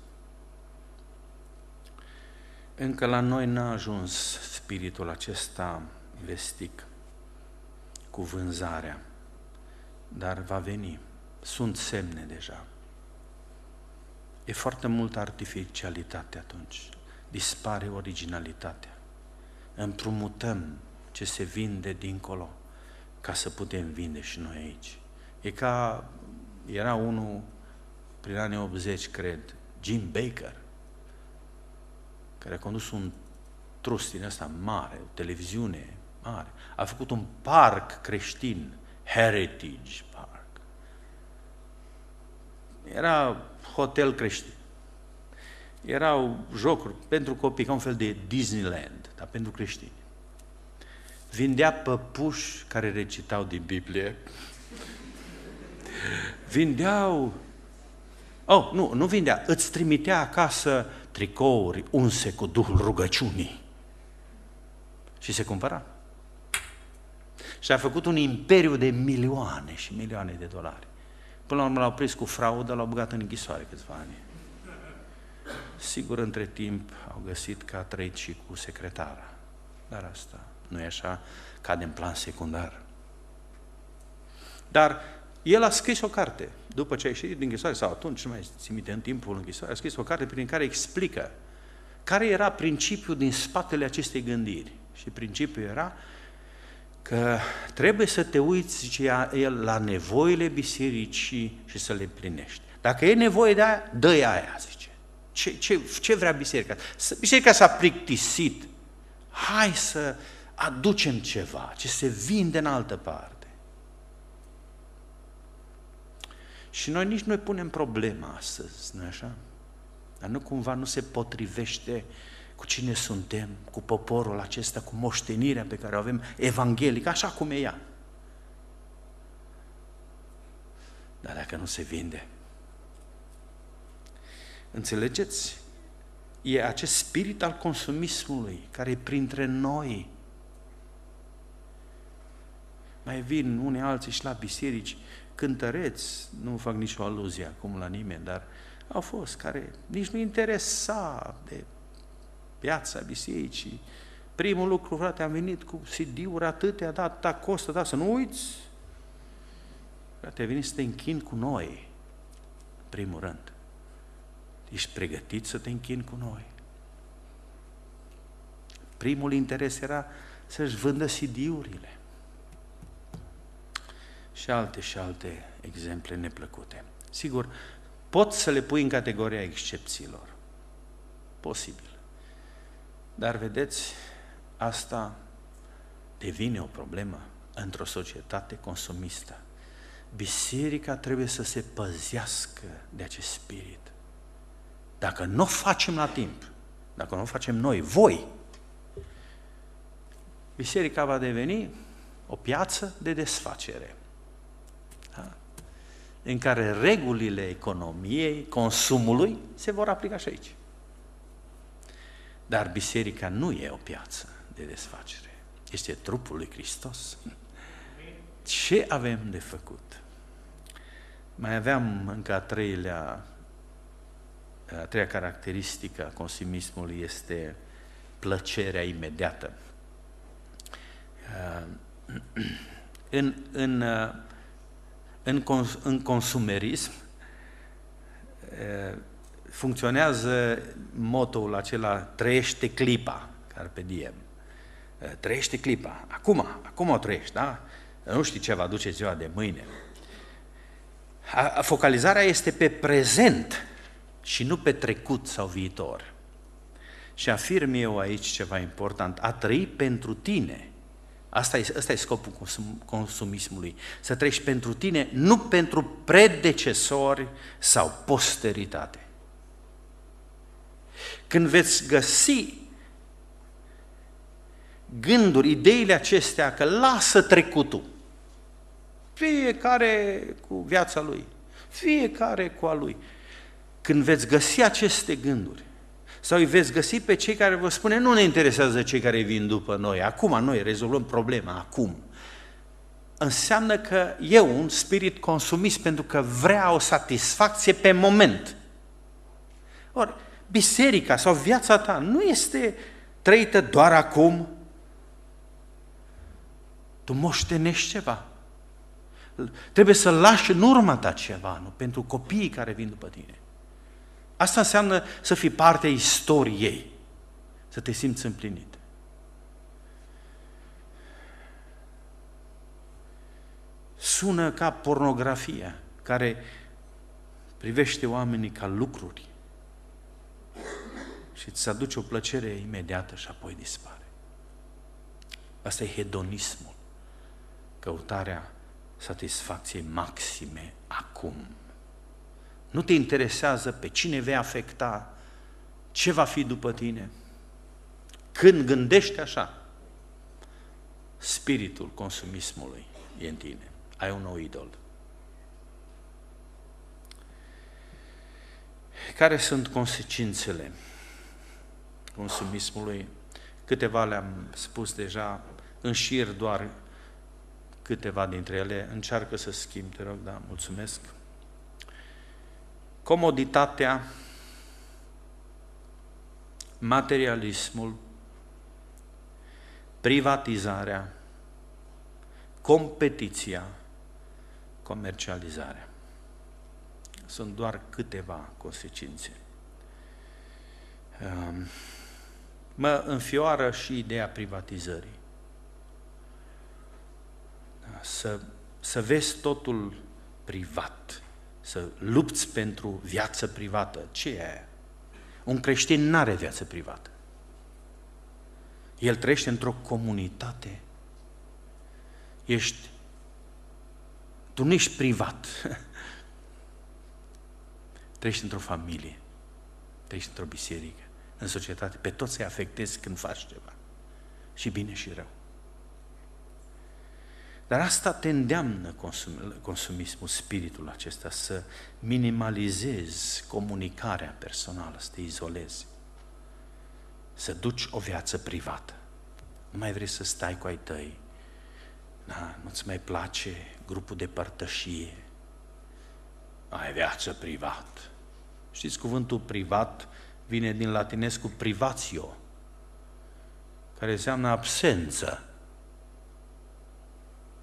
Încă la noi n-a ajuns spiritul acesta vestic cu vânzarea, dar va veni. Sunt semne deja. E foarte multă artificialitate atunci. Dispare originalitatea. Împrumutăm ce se vinde dincolo ca să putem vinde și noi aici. E ca era unul prin anii 80, cred, Jim Baker, care a condus un trust din ăsta mare, o televiziune mare, a făcut un parc creștin, Heritage Park. Era hotel creștin. Erau jocuri pentru copii, ca un fel de Disneyland, dar pentru creștini. vindea păpuși care recitau din Biblie, vindeau, oh, nu, nu vindea, îți trimitea acasă tricouri unse cu Duhul rugăciunii și se cumpăra. Și a făcut un imperiu de milioane și milioane de dolari. Până la urmă l-au prins cu fraudă, l-au băgat în închisoare câțiva ani. Sigur, între timp au găsit că a trăit și cu secretara. Dar asta nu e așa, cade în plan secundar. Dar el a scris o carte, după ce a ieșit din închisoare, sau atunci, nu mai țin minte, în timpul închisoare, a scris o carte prin care explică care era principiul din spatele acestei gândiri. Și principiul era că trebuie să te uiți, zice el, la nevoile bisericii și să le plinești. Dacă e nevoie de aia, dă aia, zice. Ce, ce, ce vrea biserica? Biserica s-a plictisit. Hai să aducem ceva, ce se vinde în altă parte. Și noi nici nu punem problema astăzi, nu așa? Dar nu cumva nu se potrivește cu cine suntem, cu poporul acesta, cu moștenirea pe care o avem evanghelică, așa cum e ea. Dar dacă nu se vinde, înțelegeți? E acest spirit al consumismului care e printre noi. Mai vin unii alții și la biserici, cântăreți, nu fac nicio aluzie acum la nimeni, dar au fost care nici nu interesa de piața bisericii. Primul lucru, frate, am venit cu CD-uri atâtea, da, atâta costă, da, să nu uiți. Frate, ai venit să te închin cu noi, în primul rând. Ești pregătit să te închin cu noi. Primul interes era să-și vândă CD-urile. Și alte și alte exemple neplăcute. Sigur, pot să le pui în categoria excepțiilor. Posibil. Dar vedeți, asta devine o problemă într-o societate consumistă. Biserica trebuie să se păzească de acest spirit. Dacă nu o facem la timp, dacă nu o facem noi, voi, biserica va deveni o piață de desfacere. Da? În care regulile economiei, consumului, se vor aplica și aici. Dar biserica nu e o piață de desfacere. Este trupul lui Hristos. Ce avem de făcut? Mai aveam încă a treilea, a treia caracteristică a consumismului este plăcerea imediată. În, în, în, în consumerism, funcționează motoul acela, trăiește clipa, carpe diem. Trăiește clipa. Acum, acum o trăiești, da? Nu știi ce va duce ziua de mâine. Focalizarea este pe prezent și nu pe trecut sau viitor. Și afirm eu aici ceva important. A trăi pentru tine. Asta e, asta e scopul consum, consumismului. Să trăiești pentru tine, nu pentru predecesori sau posteritate. Când veți găsi gânduri, ideile acestea, că lasă trecutul, fiecare cu viața lui, fiecare cu a lui. Când veți găsi aceste gânduri, sau îi veți găsi pe cei care vă spune, nu ne interesează cei care vin după noi, acum noi rezolvăm problema, acum. Înseamnă că e un spirit consumist pentru că vrea o satisfacție pe moment. Ori, biserica sau viața ta nu este trăită doar acum. Tu moștenești ceva. Trebuie să lași în urma ta ceva, nu? Pentru copiii care vin după tine. Asta înseamnă să fii parte a istoriei, să te simți împlinit. Sună ca pornografia, care privește oamenii ca lucruri și îți aduce o plăcere imediată și apoi dispare. Asta e hedonismul, căutarea satisfacției maxime acum. Nu te interesează pe cine vei afecta, ce va fi după tine. Când gândești așa, spiritul consumismului e în tine. Ai un nou idol. Care sunt consecințele consumismului? Câteva le-am spus deja, în șir doar câteva dintre ele. Încearcă să schimb, te rog, da, mulțumesc. Comoditatea, materialismul, privatizarea, competiția, comercializarea. Sunt doar câteva consecințe. Um, mă înfioară și ideea privatizării. Da, să, să vezi totul privat, să lupți pentru viață privată. Ce e aia? Un creștin nu are viață privată. El trăiește într-o comunitate. Ești, tu nu ești privat. trăiești într-o familie, trăiești într-o biserică, în societate. Pe toți îi afectezi când faci ceva. Și bine și rău. Dar asta te îndeamnă consum, consumismul, spiritul acesta, să minimalizezi comunicarea personală, să te izolezi, să duci o viață privată. Nu mai vrei să stai cu ai tăi, da, nu-ți mai place grupul de părtășie, ai viață privată. Știți, cuvântul privat vine din latinescu privatio, care înseamnă absență.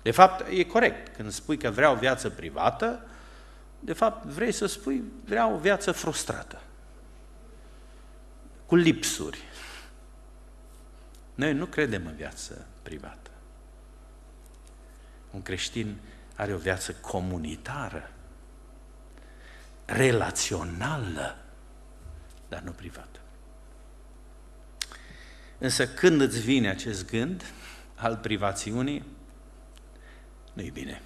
De fapt, e corect. Când spui că vreau viață privată, de fapt vrei să spui vreau o viață frustrată, cu lipsuri. Noi nu credem în viață privată. Un creștin are o viață comunitară, relațională, dar nu privată. Însă când îți vine acest gând al privațiunii, nu-i bine.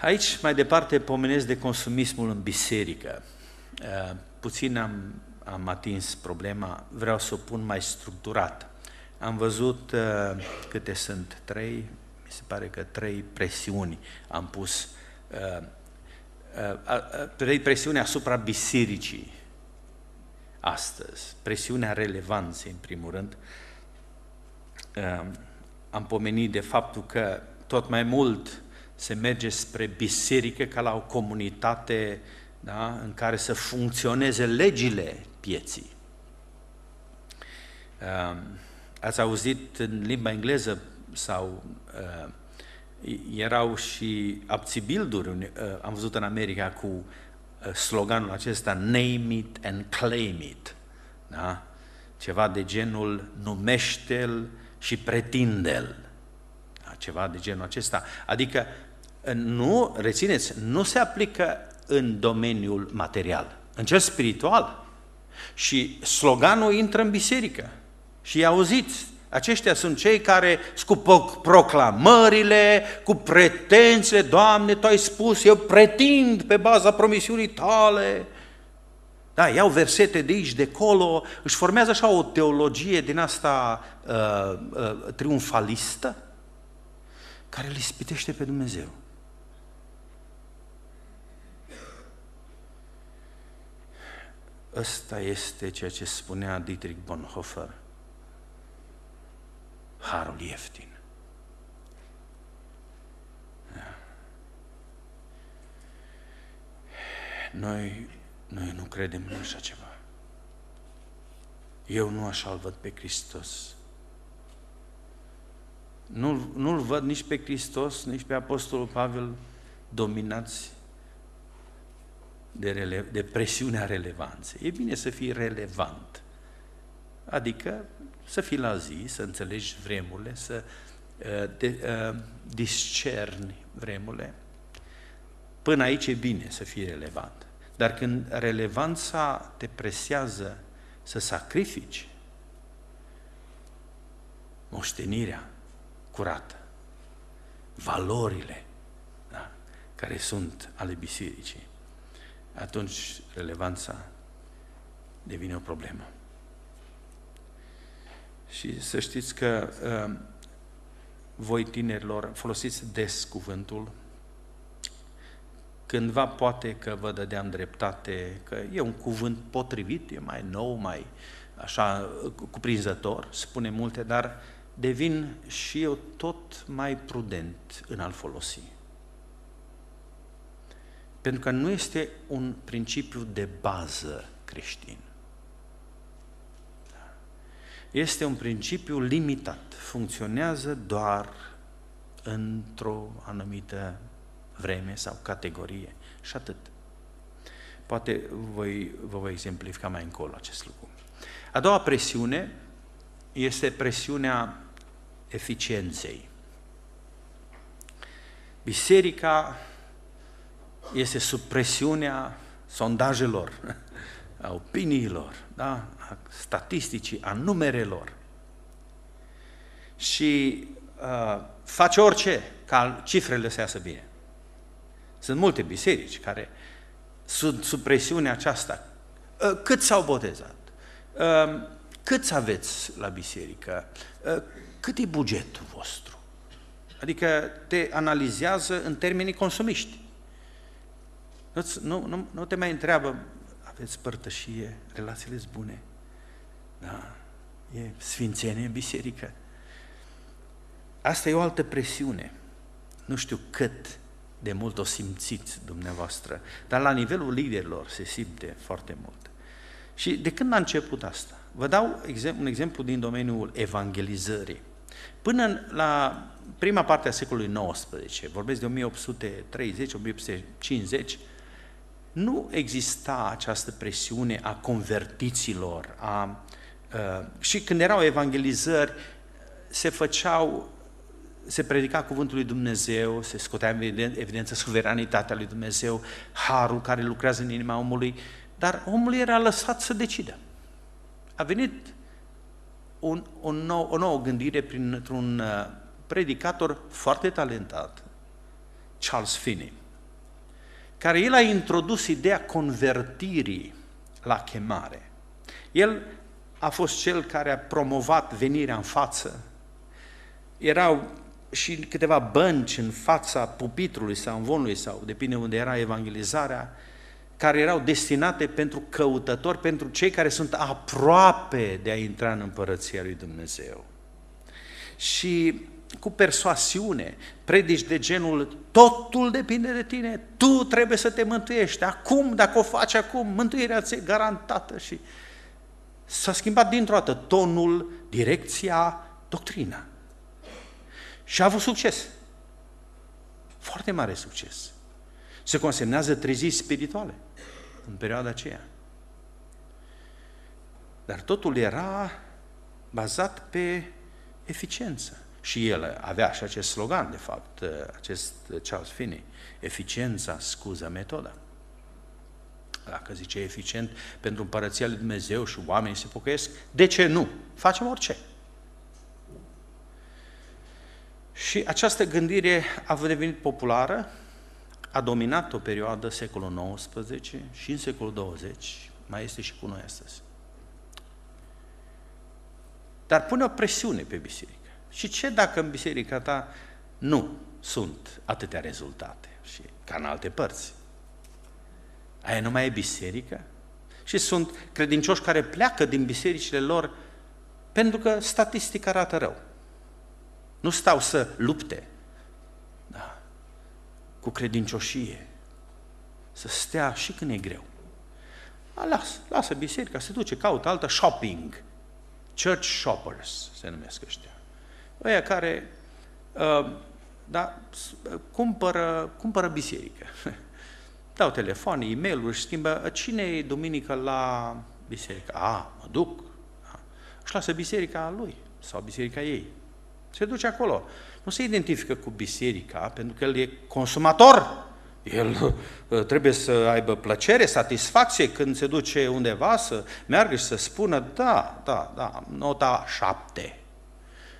Aici, mai departe, pomenesc de consumismul în biserică. Uh, puțin am, am atins problema, vreau să o pun mai structurat. Am văzut uh, câte sunt trei, mi se pare că trei presiuni am pus. Uh, trei presiuni asupra bisericii astăzi. Presiunea relevanței, în primul rând am pomenit de faptul că tot mai mult se merge spre biserică ca la o comunitate da, în care să funcționeze legile pieții. Um, ați auzit în limba engleză sau uh, erau și abțibilduri, uh, am văzut în America cu uh, sloganul acesta Name it and claim it. Da? Ceva de genul numește-l și pretinde-l. Da, ceva de genul acesta. Adică, nu, rețineți, nu se aplică în domeniul material, în cel spiritual. Și sloganul intră în biserică. Și auziți, aceștia sunt cei care cu proclamările, cu pretențiile, Doamne, Tu ai spus, eu pretind pe baza promisiunii Tale, da, iau versete de aici, de acolo, își formează așa o teologie din asta uh, uh, triumfalistă care îl ispitește pe Dumnezeu. Ăsta este ceea ce spunea Dietrich Bonhoeffer. Harul ieftin. Da. Noi noi nu credem în așa ceva. Eu nu așa-L văd pe Hristos. Nu, nu-L văd nici pe Hristos, nici pe Apostolul Pavel dominați de, rele, de presiunea relevanței. E bine să fii relevant. Adică să fii la zi, să înțelegi vremurile, să uh, de, uh, discerni vremurile. Până aici e bine să fii relevant. Dar când relevanța te presează să sacrifici moștenirea curată, valorile da, care sunt ale bisericii, atunci relevanța devine o problemă. Și să știți că uh, voi tinerilor folosiți des cuvântul, cândva poate că vă dădeam dreptate, că e un cuvânt potrivit, e mai nou, mai așa cuprinzător, spune multe, dar devin și eu tot mai prudent în a-l folosi. Pentru că nu este un principiu de bază creștin. Este un principiu limitat, funcționează doar într-o anumită vreme sau categorie și atât. Poate voi, vă voi exemplifica mai încolo acest lucru. A doua presiune este presiunea eficienței. Biserica este sub presiunea sondajelor, a opiniilor, da? a statisticii, a numerelor. Și uh, face orice ca cifrele să iasă bine. Sunt multe biserici care sunt sub presiunea aceasta. Uh, cât s-au botezat? Uh, cât aveți la biserică? Uh, cât e bugetul vostru? Adică te analizează în termenii consumiști. Nu, nu, nu te mai întreabă, aveți părtășie, relațiile bune, da, e sfințenie în biserică. Asta e o altă presiune. Nu știu cât de mult o simțiți dumneavoastră, dar la nivelul liderilor se simte foarte mult. Și de când a început asta? Vă dau un exemplu din domeniul evangelizării. Până la prima parte a secolului XIX, vorbesc de 1830-1850, nu exista această presiune a convertiților, a, uh, și când erau evangelizări, se făceau, se predica cuvântul lui Dumnezeu, se scotea în evidență suveranitatea lui Dumnezeu, harul care lucrează în inima omului, dar omul era lăsat să decidă. A venit un, un nou, o nouă gândire printr-un uh, predicator foarte talentat, Charles Finney, care el a introdus ideea convertirii la chemare. El a fost cel care a promovat venirea în față. Erau și câteva bănci în fața pupitrului sau în vonului sau depinde unde era evangelizarea, care erau destinate pentru căutători, pentru cei care sunt aproape de a intra în împărăția lui Dumnezeu. Și cu persoasiune, predici de genul, totul depinde de tine, tu trebuie să te mântuiești, acum, dacă o faci acum, mântuirea ți-e garantată și s-a schimbat dintr-o dată tonul, direcția, doctrina. Și a avut succes. Foarte mare succes. Se consemnează treziri spirituale în perioada aceea. Dar totul era bazat pe eficiență. Și el avea și acest slogan, de fapt, acest Charles Finney, eficiența scuză metoda. Dacă zice eficient pentru împărăția lui Dumnezeu și oamenii se pocăiesc, de ce nu? Facem orice. Și această gândire a devenit populară, a dominat o perioadă, secolul XIX și în secolul 20, mai este și cu noi astăzi. Dar pune o presiune pe biserică. Și ce dacă în biserica ta nu sunt atâtea rezultate și ca în alte părți? Aia nu mai e biserică? Și sunt credincioși care pleacă din bisericile lor pentru că statistica arată rău. Nu stau să lupte da, cu credincioșie, să stea și când e greu. A, lasă, lasă biserica, se duce, caută altă shopping. Church shoppers se numesc ăștia ăia care uh, da, cumpără, cumpără biserică. Dau telefon, e mail și schimbă, cine e duminică la biserică? A, mă duc. Da. Și lasă biserica lui sau biserica ei. Se duce acolo. Nu se identifică cu biserica pentru că el e consumator. El uh, trebuie să aibă plăcere, satisfacție când se duce undeva să meargă și să spună, da, da, da, nota șapte.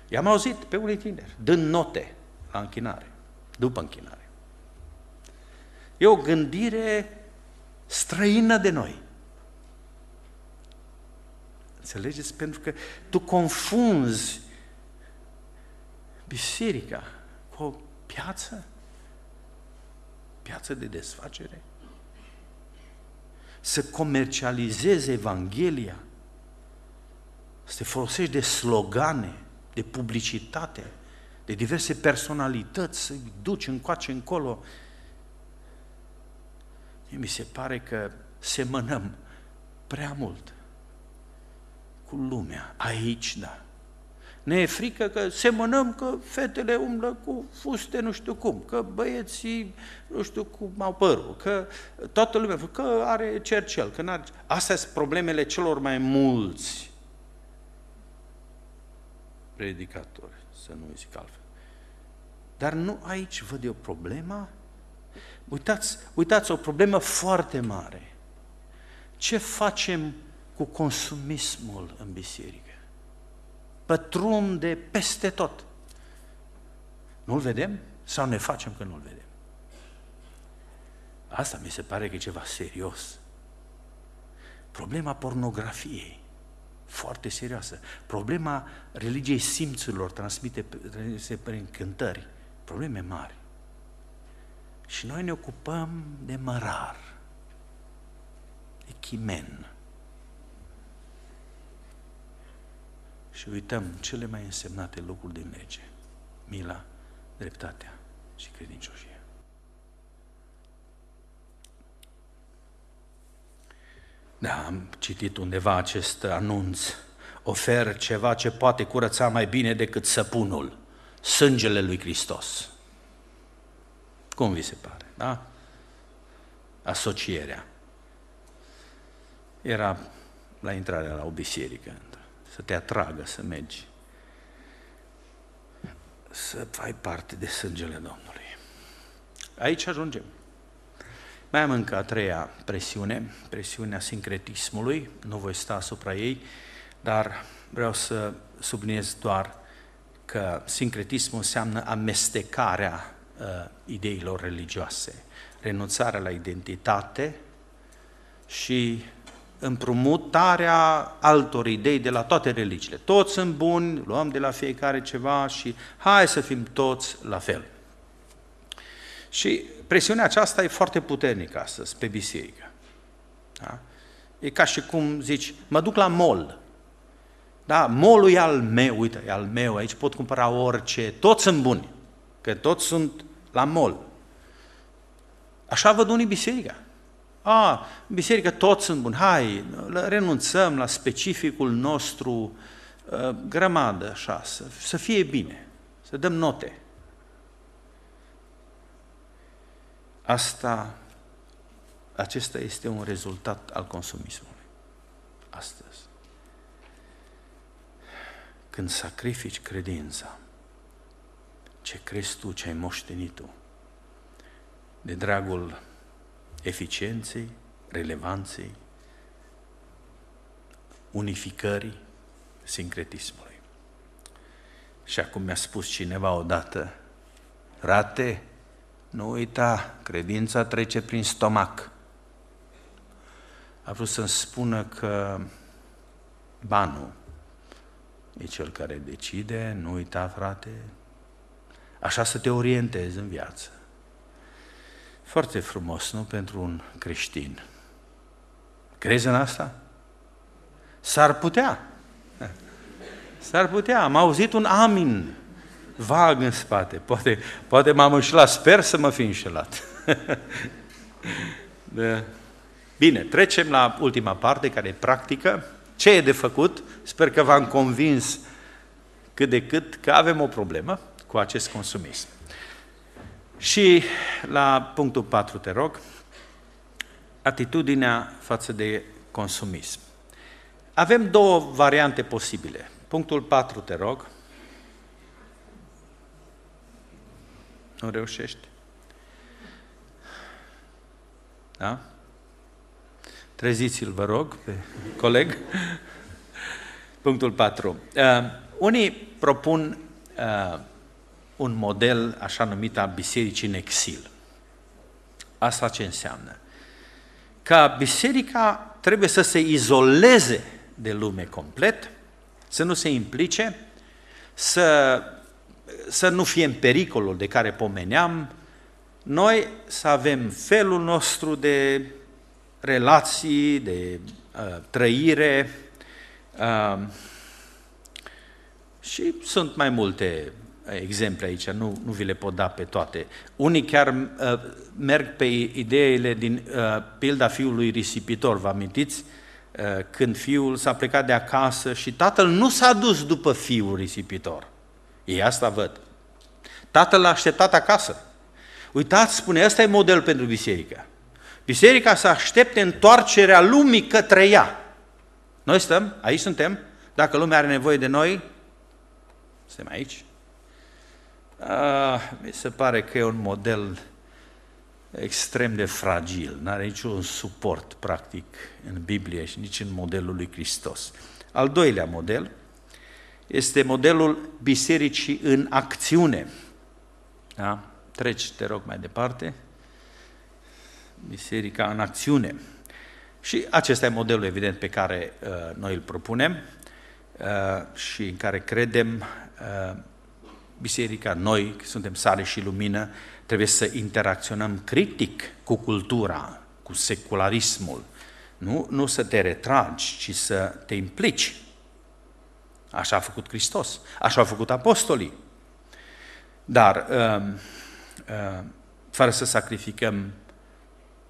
I-am auzit pe unii tineri, dând note la închinare, după închinare. E o gândire străină de noi. Înțelegeți? Pentru că tu confunzi biserica cu o piață, piață de desfacere. Să comercializeze Evanghelia, să te folosești de slogane, de publicitate, de diverse personalități, să-i duci încoace încolo. Mi se pare că semănăm prea mult cu lumea. Aici, da. Ne e frică că semănăm că fetele umblă cu fuste nu știu cum, că băieții nu știu cum au părul, că toată lumea, că are cercel, că n-are... Astea sunt problemele celor mai mulți predicatori, să nu zic altfel. Dar nu aici văd eu problema. Uitați, uitați, o problemă foarte mare. Ce facem cu consumismul în biserică? Pătrunde peste tot. Nu-l vedem? Sau ne facem că nu-l vedem? Asta mi se pare că e ceva serios. Problema pornografiei, foarte serioasă. Problema religiei simțurilor transmite prin cântări, probleme mari. Și noi ne ocupăm de mărar, de chimen. Și uităm cele mai însemnate lucruri din lege. Mila, dreptatea și credincioșia. Da, am citit undeva acest anunț. Ofer ceva ce poate curăța mai bine decât săpunul, sângele lui Hristos. Cum vi se pare, da? Asocierea. Era la intrarea la o biserică, să te atragă să mergi, să ai parte de sângele Domnului. Aici ajungem. Mai am încă a treia presiune, presiunea sincretismului, nu voi sta asupra ei, dar vreau să subliniez doar că sincretismul înseamnă amestecarea uh, ideilor religioase, renunțarea la identitate și împrumutarea altor idei de la toate religiile. Toți sunt buni, luăm de la fiecare ceva și hai să fim toți la fel. Și presiunea aceasta e foarte puternică astăzi pe biserică. Da? E ca și cum zici, mă duc la mall. Da, molul e al meu, uite, e al meu, aici pot cumpăra orice, toți sunt buni, că toți sunt la mall. Așa văd unii biserica. A, în biserică toți sunt buni, hai, renunțăm la specificul nostru, uh, grămadă, așa, să, să fie bine, să dăm note. Asta, acesta este un rezultat al consumismului. Astăzi. Când sacrifici credința, ce crezi tu, ce ai moștenit tu, de dragul eficienței, relevanței, unificării, sincretismului. Și acum mi-a spus cineva odată, rate, nu uita, credința trece prin stomac. A vrut să-mi spună că banul e cel care decide, nu uita, frate, așa să te orientezi în viață. Foarte frumos, nu? Pentru un creștin. Crezi în asta? S-ar putea. S-ar putea. Am auzit un amin vag în spate. Poate, poate m-am înșelat. Sper să mă fi înșelat. da. Bine, trecem la ultima parte, care e practică. Ce e de făcut? Sper că v-am convins cât de cât că avem o problemă cu acest consumism. Și la punctul 4, te rog, atitudinea față de consumism. Avem două variante posibile. Punctul 4, te rog. Nu reușești? Da? Treziți-l, vă rog, pe coleg. Punctul 4. Uh, unii propun uh, un model așa numit a bisericii în exil. Asta ce înseamnă? Ca biserica trebuie să se izoleze de lume complet, să nu se implice, să, să nu fie în pericolul de care pomeneam, noi să avem felul nostru de relații, de uh, trăire uh, și sunt mai multe exemple aici, nu, nu vi le pot da pe toate. Unii chiar uh, merg pe ideile din uh, pilda fiului risipitor, vă amintiți? Uh, când fiul s-a plecat de acasă și tatăl nu s-a dus după fiul risipitor. Ei asta văd. Tatăl l-a așteptat acasă. Uitați, spune, ăsta e model pentru biserică. Biserica să aștepte întoarcerea lumii către ea. Noi stăm, aici suntem, dacă lumea are nevoie de noi, suntem aici. Ah, mi se pare că e un model extrem de fragil, nu are niciun suport practic în Biblie și nici în modelul lui Hristos. Al doilea model este modelul bisericii în acțiune. Da? Treci, te rog, mai departe. Biserica în acțiune. Și acesta e modelul, evident, pe care uh, noi îl propunem uh, și în care credem uh, biserica, noi, că suntem sare și lumină, trebuie să interacționăm critic cu cultura, cu secularismul. Nu, nu să te retragi, ci să te implici. Așa a făcut Hristos, așa au făcut apostolii. Dar uh, uh, fără să sacrificăm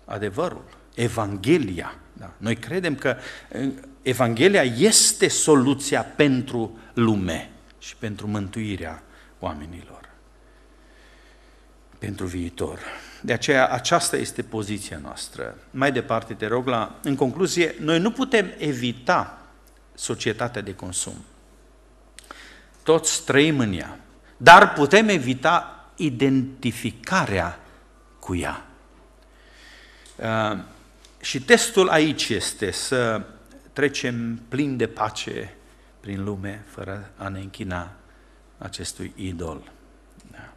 adevărul, Evanghelia. Da? Noi credem că uh, Evanghelia este soluția pentru lume și pentru mântuirea oamenilor pentru viitor. De aceea, aceasta este poziția noastră. Mai departe, te rog, la, în concluzie, noi nu putem evita societatea de consum. Toți trăim în ea, dar putem evita identificarea cu ea. Uh, și testul aici este să trecem plin de pace prin lume, fără a ne închina acestui idol. Da.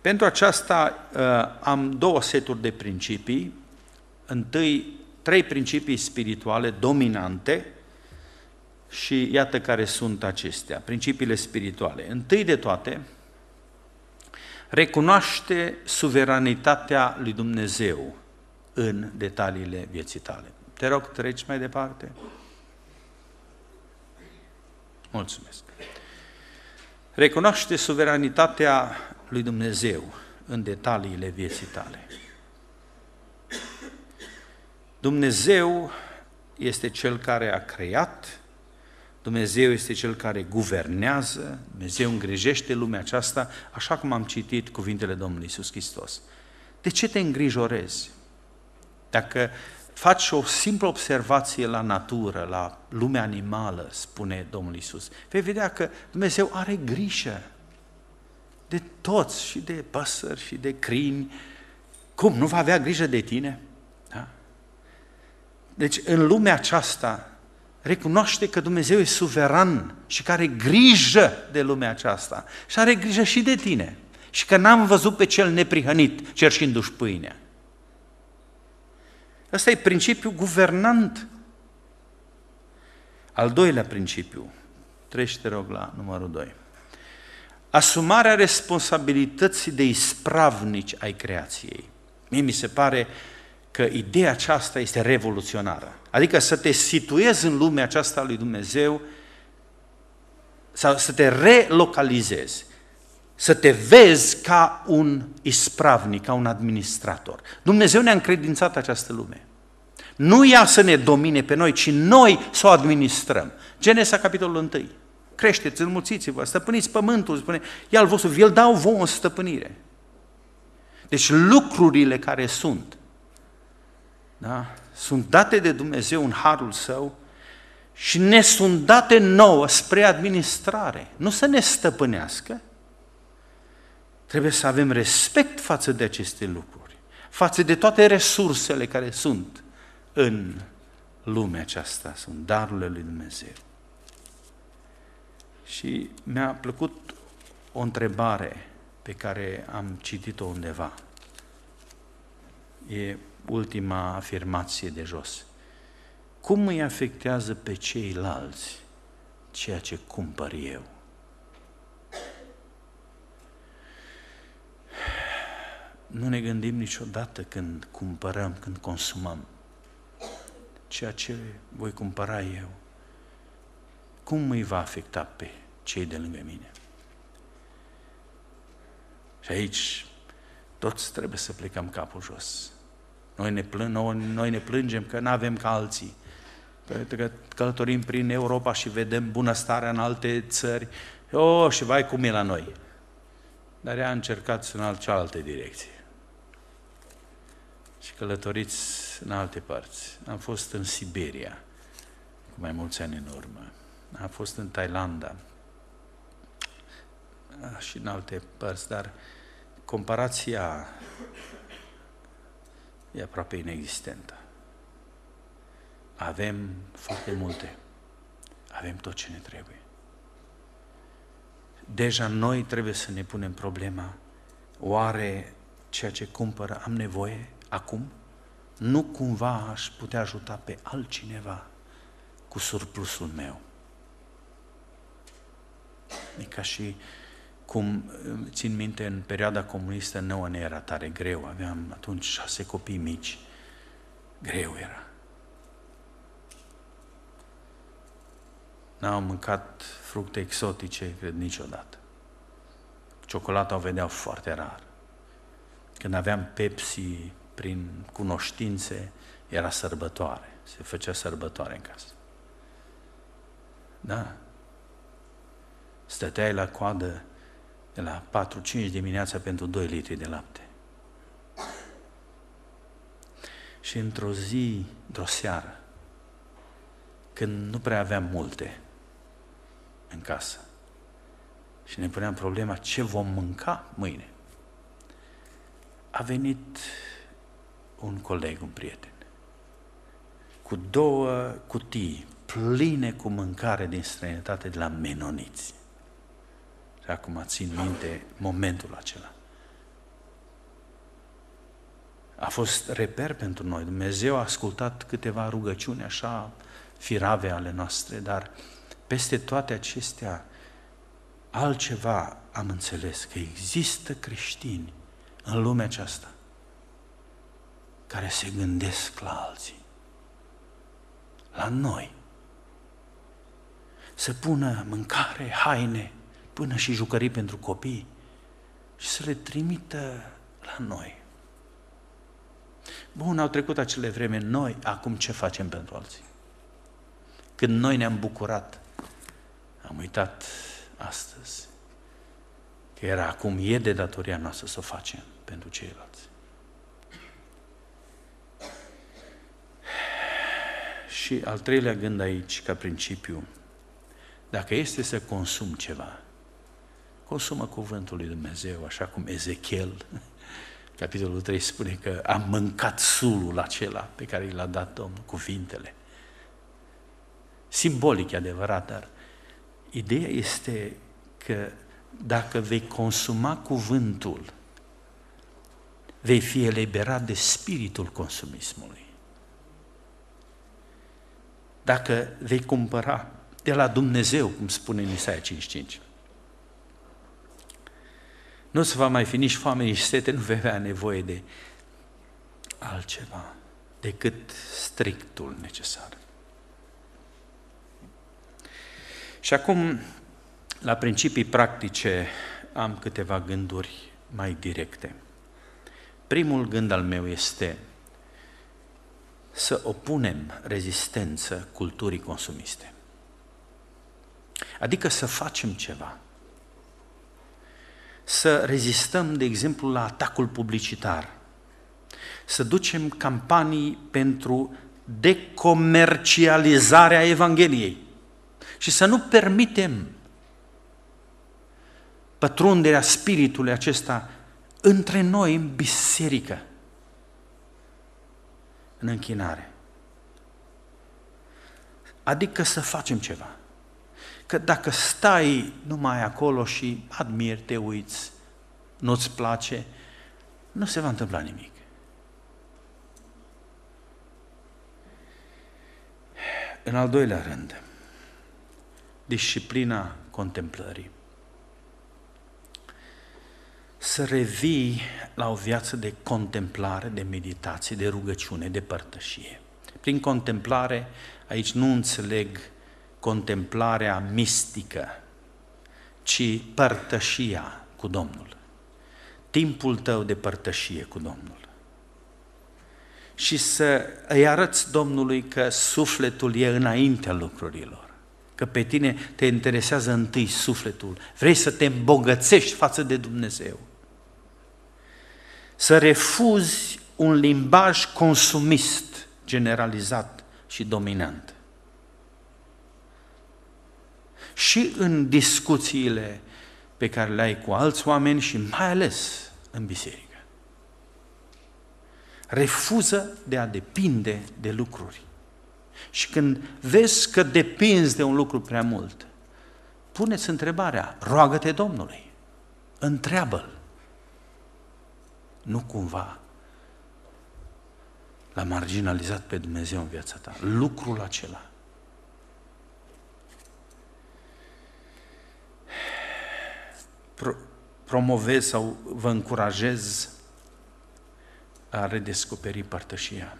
Pentru aceasta uh, am două seturi de principii. Întâi, trei principii spirituale dominante și iată care sunt acestea, principiile spirituale. Întâi de toate, recunoaște suveranitatea lui Dumnezeu în detaliile vieții tale. Te rog, treci mai departe. Mulțumesc. Recunoaște suveranitatea lui Dumnezeu în detaliile vieții tale. Dumnezeu este Cel care a creat, Dumnezeu este Cel care guvernează, Dumnezeu îngrijește lumea aceasta, așa cum am citit cuvintele Domnului Iisus Hristos. De ce te îngrijorezi? Dacă faci o simplă observație la natură, la lumea animală, spune Domnul Isus, vei vedea că Dumnezeu are grijă de toți și de păsări și de crini. Cum? Nu va avea grijă de tine? Da? Deci în lumea aceasta recunoaște că Dumnezeu e suveran și că are grijă de lumea aceasta și are grijă și de tine și că n-am văzut pe cel neprihănit cerșindu-și pâinea. Ăsta e principiul guvernant. Al doilea principiu, treci te rog la numărul 2. Asumarea responsabilității de ispravnici ai creației. Mie mi se pare că ideea aceasta este revoluționară. Adică să te situezi în lumea aceasta lui Dumnezeu sau să te relocalizezi să te vezi ca un ispravnic, ca un administrator. Dumnezeu ne-a încredințat această lume. Nu ea să ne domine pe noi, ci noi să o administrăm. Genesa, capitolul 1. Creșteți, înmulțiți-vă, stăpâniți pământul, spune, ia al vostru, vi-l dau vouă în stăpânire. Deci lucrurile care sunt, da, sunt date de Dumnezeu în harul său și ne sunt date nouă spre administrare. Nu să ne stăpânească, Trebuie să avem respect față de aceste lucruri, față de toate resursele care sunt în lumea aceasta, sunt darurile lui Dumnezeu. Și mi-a plăcut o întrebare pe care am citit-o undeva. E ultima afirmație de jos. cum îi afectează pe ceilalți ceea ce cumpăr eu? Nu ne gândim niciodată când cumpărăm, când consumăm ceea ce voi cumpăra eu. Cum îi va afecta pe cei de lângă mine? Și aici toți trebuie să plecăm capul jos. Noi ne, plâng, noi, noi ne plângem că nu avem ca alții. Pentru că călătorim prin Europa și vedem bunăstarea în alte țări. Oh, și vai cum e la noi. Dar ea a încercat în alt, cealaltă direcție. Și călătoriți în alte părți. Am fost în Siberia, cu mai mulți ani în urmă. Am fost în Thailanda și în alte părți, dar comparația e aproape inexistentă. Avem foarte multe. Avem tot ce ne trebuie. Deja noi trebuie să ne punem problema, oare ceea ce cumpără am nevoie acum? Nu cumva aș putea ajuta pe altcineva cu surplusul meu. E ca și cum țin minte în perioada comunistă nouă ne era tare greu, aveam atunci șase copii mici, greu era. N-am mâncat fructe exotice, cred, niciodată. Ciocolata o vedeau foarte rar. Când aveam Pepsi prin cunoștințe, era sărbătoare. Se făcea sărbătoare în casă. Da. Stăteai la coadă de la 4-5 dimineața pentru 2 litri de lapte. Și într-o zi, într-o seară, când nu prea aveam multe în casă, și ne puneam problema ce vom mânca mâine, a venit un coleg, un prieten, cu două cutii pline cu mâncare din străinătate de la menoniți. Și acum țin minte momentul acela. A fost reper pentru noi. Dumnezeu a ascultat câteva rugăciuni așa firave ale noastre, dar peste toate acestea altceva am înțeles, că există creștini în lumea aceasta care se gândesc la alții, la noi. Să pună mâncare, haine, până și jucării pentru copii și să le trimită la noi. Bun, au trecut acele vreme, noi acum ce facem pentru alții? Când noi ne-am bucurat, am uitat astăzi că era acum, e de datoria noastră să o facem pentru ceilalți. Și al treilea gând aici, ca principiu, dacă este să consum ceva, consumă cuvântul lui Dumnezeu, așa cum Ezechiel, capitolul 3, spune că a mâncat sulul acela pe care l-a dat Domnul, cuvintele. Simbolic, e adevărat, dar ideea este că dacă vei consuma cuvântul, vei fi eliberat de spiritul consumismului dacă vei cumpăra de la Dumnezeu, cum spune în Isaia 55. Nu se va mai fi nici foame, nici sete, nu vei avea nevoie de altceva decât strictul necesar. Și acum, la principii practice, am câteva gânduri mai directe. Primul gând al meu este să opunem rezistență culturii consumiste. Adică să facem ceva. Să rezistăm, de exemplu, la atacul publicitar. Să ducem campanii pentru decomercializarea Evangheliei. Și să nu permitem pătrunderea spiritului acesta între noi în biserică în închinare. Adică să facem ceva. Că dacă stai numai acolo și admiri, te uiți, nu-ți place, nu se va întâmpla nimic. În al doilea rând, disciplina contemplării. Să revii la o viață de contemplare, de meditație, de rugăciune, de părtășie. Prin contemplare, aici nu înțeleg contemplarea mistică, ci părtășia cu Domnul. Timpul tău de părtășie cu Domnul. Și să îi arăți Domnului că sufletul e înaintea lucrurilor că pe tine te interesează întâi sufletul, vrei să te îmbogățești față de Dumnezeu. Să refuzi un limbaj consumist, generalizat și dominant. Și în discuțiile pe care le ai cu alți oameni și mai ales în biserică. Refuză de a depinde de lucruri. Și când vezi că depinzi de un lucru prea mult, puneți întrebarea, roagă-te Domnului, întreabă-L. Nu cumva l-a marginalizat pe Dumnezeu în viața ta, lucrul acela. Pro, promovez sau vă încurajez a redescoperi părtășia.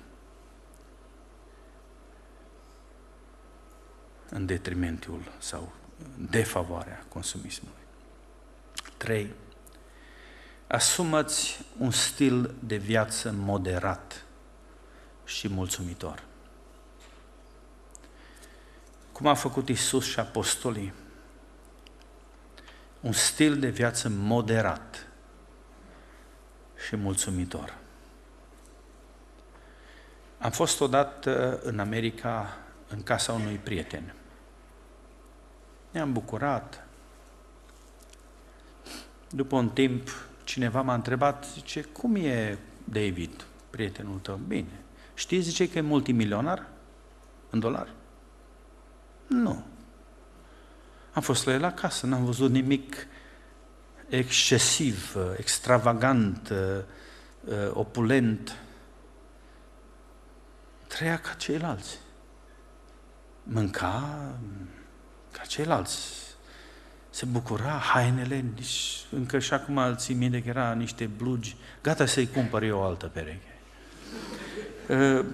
în detrimentul sau defavoarea consumismului. 3. Asumați un stil de viață moderat și mulțumitor. Cum a făcut Isus și apostolii? Un stil de viață moderat și mulțumitor. Am fost odată în America în casa unui prieten. Ne-am bucurat. După un timp, cineva m-a întrebat, zice, cum e David, prietenul tău? Bine. Știi, zice că e multimilionar în dolari? Nu. Am fost la el acasă, n-am văzut nimic excesiv, extravagant, opulent. Trăia ca ceilalți mânca ca ceilalți. Se bucura, hainele, nici, încă și acum ții minte că era niște blugi, gata să-i cumpăr eu o altă pereche. Uh,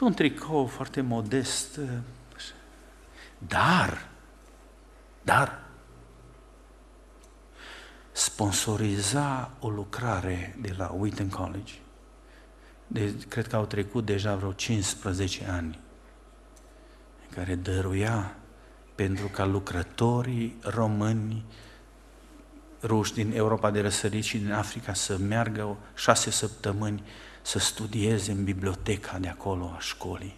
un tricou foarte modest, uh, dar, dar, sponsoriza o lucrare de la Wheaton College. De, cred că au trecut deja vreo 15 ani care dăruia pentru ca lucrătorii români ruși din Europa de răsărit și din Africa să meargă șase săptămâni să studieze în biblioteca de acolo a școlii.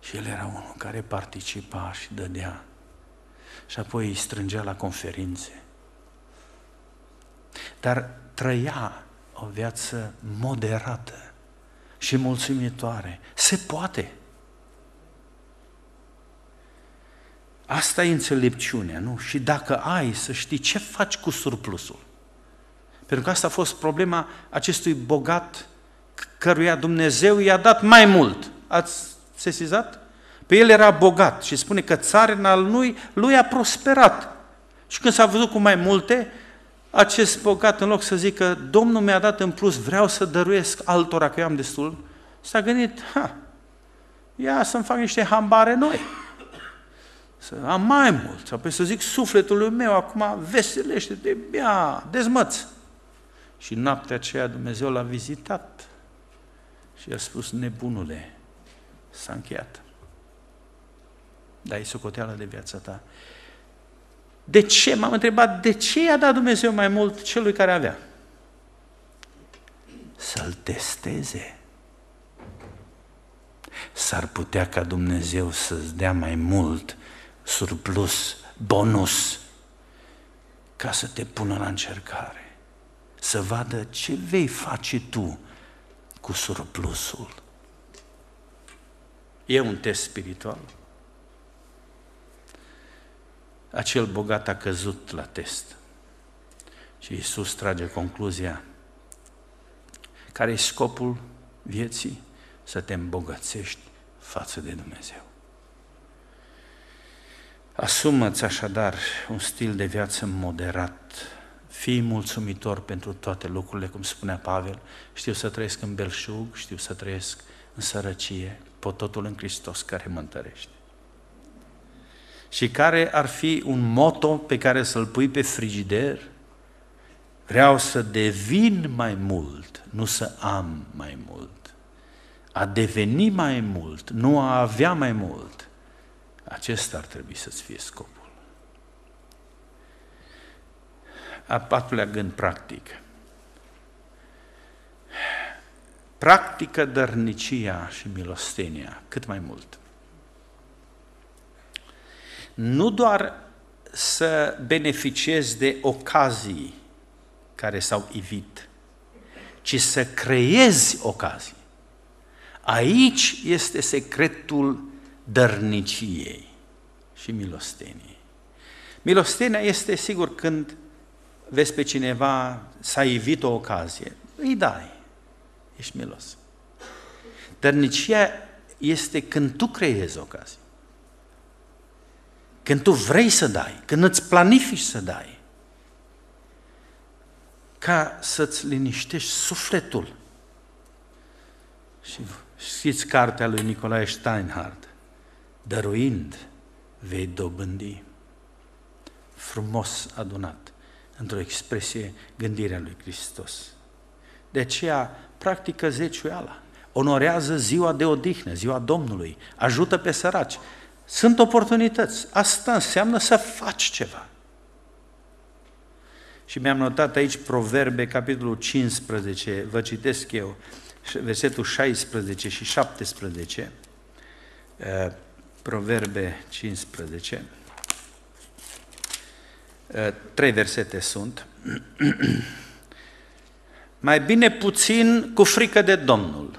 Și el era unul care participa și dădea. Și apoi îi strângea la conferințe. Dar trăia o viață moderată și mulțumitoare. Se poate. Asta e înțelepciunea, nu? Și dacă ai, să știi ce faci cu surplusul. Pentru că asta a fost problema acestui bogat căruia Dumnezeu i-a dat mai mult. Ați sesizat? Pe el era bogat și spune că țarina lui, lui a prosperat. Și când s-a văzut cu mai multe, acest bogat, în loc să zică, Domnul mi-a dat în plus, vreau să dăruiesc altora, că eu am destul, s-a gândit, ha, ia să-mi fac niște hambare noi să am mai mult, sau pe să zic sufletului meu, acum veselește-te, bea, dezmăț. Și noaptea aceea Dumnezeu l-a vizitat și a spus, nebunule, s-a încheiat. Dai socoteală de viața ta. De ce? M-am întrebat, de ce i-a dat Dumnezeu mai mult celui care avea? Să-l testeze. S-ar putea ca Dumnezeu să-ți dea mai mult surplus, bonus, ca să te pună la încercare, să vadă ce vei face tu cu surplusul. E un test spiritual. Acel bogat a căzut la test. Și Iisus trage concluzia care e scopul vieții? Să te îmbogățești față de Dumnezeu. Asumă-ți așadar un stil de viață moderat, fii mulțumitor pentru toate lucrurile, cum spunea Pavel, știu să trăiesc în belșug, știu să trăiesc în sărăcie, pot totul în Hristos care mă întărește. Și care ar fi un moto pe care să-l pui pe frigider? Vreau să devin mai mult, nu să am mai mult. A deveni mai mult, nu a avea mai mult. Acesta ar trebui să-ți fie scopul. A patrulea gând practic. Practică dărnicia și milostenia cât mai mult. Nu doar să beneficiezi de ocazii care s-au ivit, ci să creezi ocazii. Aici este secretul dărniciei și milosteniei. Milostenia este, sigur, când vezi pe cineva, s-a ivit o ocazie, îi dai, ești milos. Dărnicia este când tu creezi ocazii. Când tu vrei să dai, când îți planifici să dai, ca să-ți liniștești sufletul. Și știți cartea lui Nicolae Steinhardt, dăruind vei dobândi. Frumos adunat într-o expresie gândirea lui Hristos. De aceea practică zeciuiala, onorează ziua de odihnă, ziua Domnului, ajută pe săraci. Sunt oportunități. Asta înseamnă să faci ceva. Și mi-am notat aici Proverbe, capitolul 15, vă citesc eu, versetul 16 și 17, uh, Proverbe 15, uh, trei versete sunt. Mai bine puțin cu frică de Domnul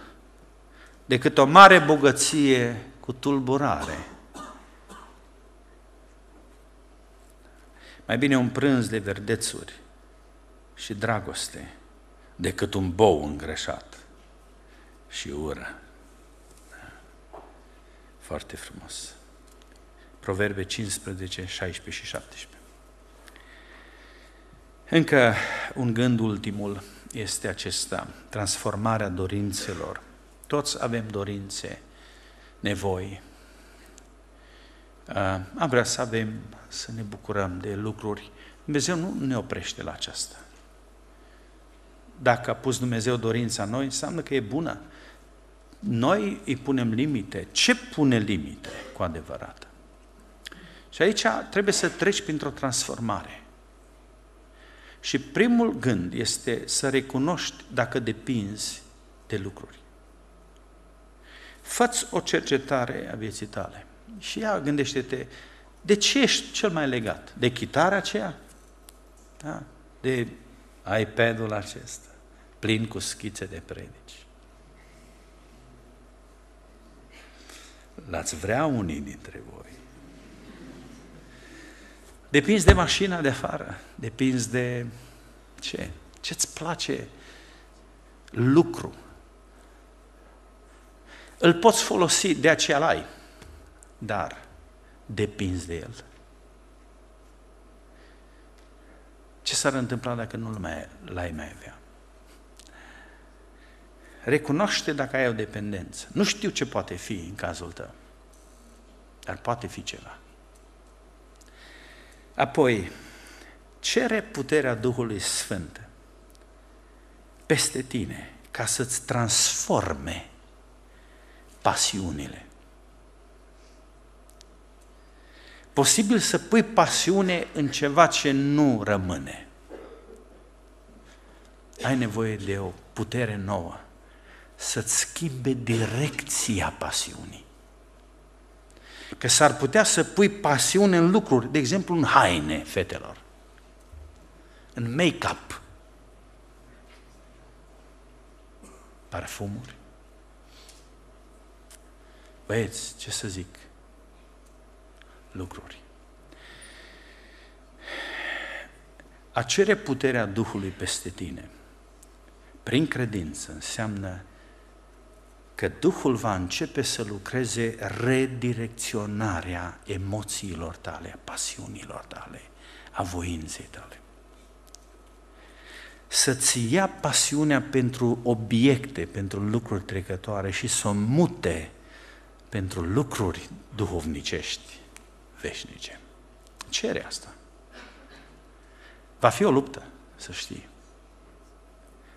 decât o mare bogăție cu tulburare. Mai bine un prânz de verdețuri și dragoste decât un bou îngreșat și ură. Foarte frumos. Proverbe 15, 16 și 17. Încă un gând ultimul este acesta, transformarea dorințelor. Toți avem dorințe, nevoi. Am vrea să avem, să ne bucurăm de lucruri. Dumnezeu nu ne oprește la aceasta. Dacă a pus Dumnezeu dorința în noi, înseamnă că e bună. Noi îi punem limite. Ce pune limite cu adevărat? Și aici trebuie să treci printr-o transformare. Și primul gând este să recunoști dacă depinzi de lucruri. Făți o cercetare a vieții tale și ia, gândește-te, de ce ești cel mai legat? De chitara aceea? Da? De iPad-ul acesta, plin cu schițe de predici. L-ați vrea unii dintre voi. Depinzi de mașina de afară, depinzi de ce? Ce-ți place lucru? Îl poți folosi, de aceea l-ai, dar depinzi de el. Ce s-ar întâmpla dacă nu mai, l-ai mai avea? Recunoaște dacă ai o dependență. Nu știu ce poate fi în cazul tău, dar poate fi ceva. Apoi, cere puterea Duhului Sfânt peste tine ca să-ți transforme pasiunile. Posibil să pui pasiune în ceva ce nu rămâne. Ai nevoie de o putere nouă să-ți schimbe direcția pasiunii. Că s-ar putea să pui pasiune în lucruri, de exemplu în haine fetelor, în make-up, parfumuri. Băieți, ce să zic, lucruri. A cere puterea Duhului peste tine, prin credință, înseamnă că Duhul va începe să lucreze redirecționarea emoțiilor tale, a pasiunilor tale, a voinței tale. Să-ți ia pasiunea pentru obiecte, pentru lucruri trecătoare și să o mute pentru lucruri duhovnicești, veșnice. Cere asta. Va fi o luptă, să știi.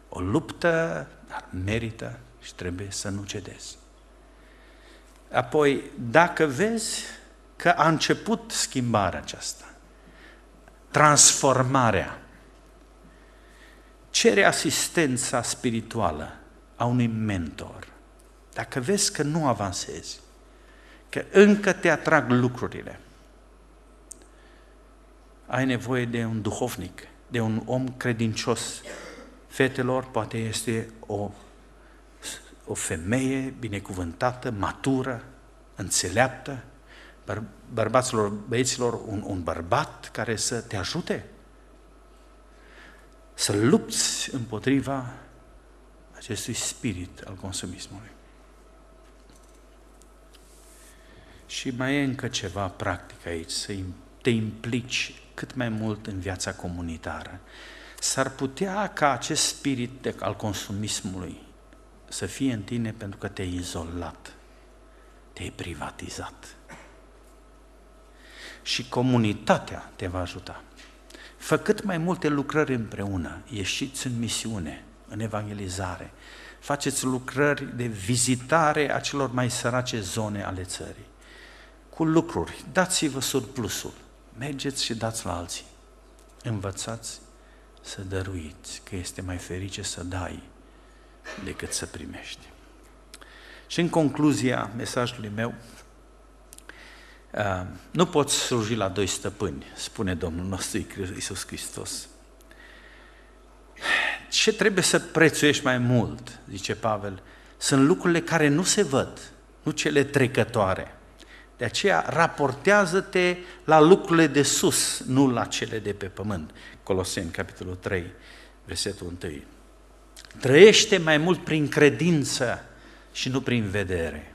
O luptă, dar merită și trebuie să nu cedezi. Apoi, dacă vezi că a început schimbarea aceasta, transformarea, cere asistența spirituală a unui mentor. Dacă vezi că nu avansezi, că încă te atrag lucrurile, ai nevoie de un duhovnic, de un om credincios. Fetelor, poate este o, o femeie binecuvântată, matură, înțeleaptă, băr- bărbaților, băieților, un, un bărbat care să te ajute, să lupți împotriva acestui spirit al consumismului. Și mai e încă ceva practic aici, să te implici cât mai mult în viața comunitară. S-ar putea ca acest spirit de, al consumismului să fie în tine pentru că te-ai izolat, te-ai privatizat. Și comunitatea te va ajuta. Fă cât mai multe lucrări împreună, ieșiți în misiune, în evangelizare, faceți lucrări de vizitare a celor mai sărace zone ale țării, cu lucruri, dați-vă surplusul, mergeți și dați la alții. Învățați să dăruiți, că este mai ferice să dai decât să primești. Și în concluzia mesajului meu, uh, nu poți sluji la doi stăpâni, spune Domnul nostru Iisus Hristos. Ce trebuie să prețuiești mai mult, zice Pavel, sunt lucrurile care nu se văd, nu cele trecătoare. De aceea raportează-te la lucrurile de sus, nu la cele de pe pământ. Coloseni, capitolul 3, versetul 1. Trăiește mai mult prin credință și nu prin vedere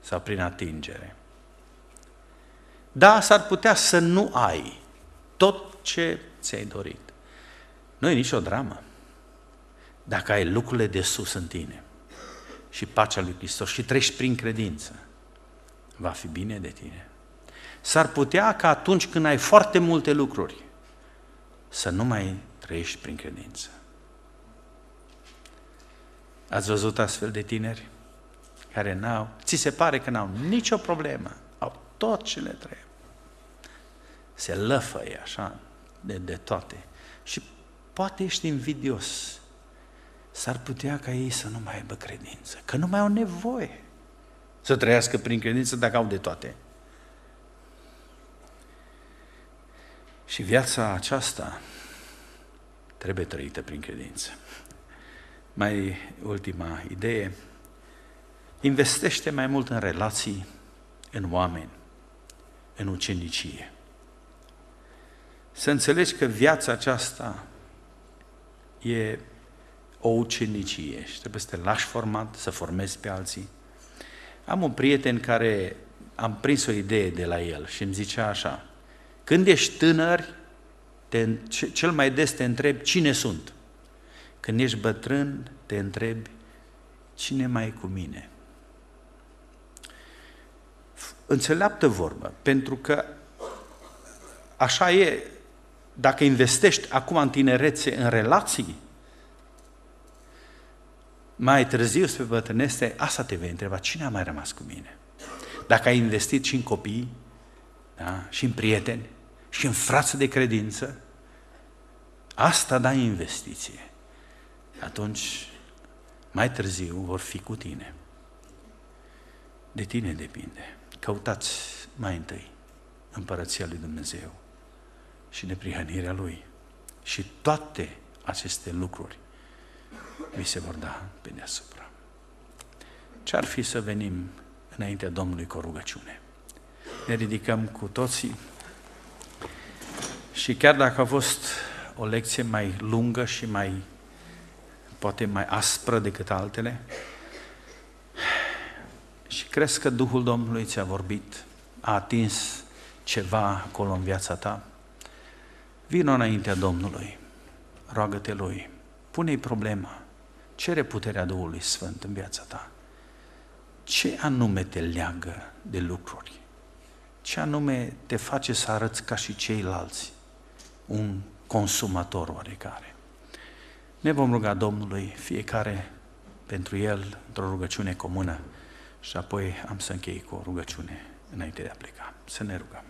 sau prin atingere. Da, s-ar putea să nu ai tot ce ți-ai dorit. Nu e nicio dramă. Dacă ai lucrurile de sus în tine și pacea lui Hristos și treci prin credință, va fi bine de tine. S-ar putea ca atunci când ai foarte multe lucruri, să nu mai trăiești prin credință. Ați văzut astfel de tineri care n-au, ți se pare că n-au nicio problemă, au tot ce le trebuie. Se lăfăie așa de, de toate. Și poate ești invidios. S-ar putea ca ei să nu mai aibă credință, că nu mai au nevoie să trăiască prin credință dacă au de toate. Și viața aceasta trebuie trăită prin credință. Mai ultima idee, investește mai mult în relații, în oameni, în ucenicie. Să înțelegi că viața aceasta e o ucenicie și trebuie să te lași format, să formezi pe alții, am un prieten care am prins o idee de la el și îmi zicea așa, când ești tânăr, te, cel mai des te întrebi cine sunt. Când ești bătrân, te întrebi cine mai e cu mine. Înțeleaptă vorbă, pentru că așa e, dacă investești acum în tinerețe, în relații, mai târziu, spre bătrânețe, asta te vei întreba, cine a mai rămas cu mine? Dacă ai investit și în copii, da? și în prieteni, și în frață de credință, asta dai investiție. Atunci, mai târziu, vor fi cu tine. De tine depinde. Căutați mai întâi împărăția lui Dumnezeu și neprihănirea Lui. Și toate aceste lucruri vi se vor da pe deasupra. Ce-ar fi să venim înaintea Domnului cu o rugăciune? Ne ridicăm cu toții și chiar dacă a fost o lecție mai lungă și mai, poate mai aspră decât altele, Crezi că Duhul Domnului ți-a vorbit, a atins ceva acolo în viața ta? Vino înaintea Domnului, roagă-te Lui, pune-i problema, cere puterea Duhului Sfânt în viața ta. Ce anume te leagă de lucruri? Ce anume te face să arăți ca și ceilalți? Un consumator oarecare. Ne vom ruga Domnului fiecare pentru el într-o rugăciune comună și apoi am să închei cu o rugăciune înainte de a pleca. Să ne rugăm.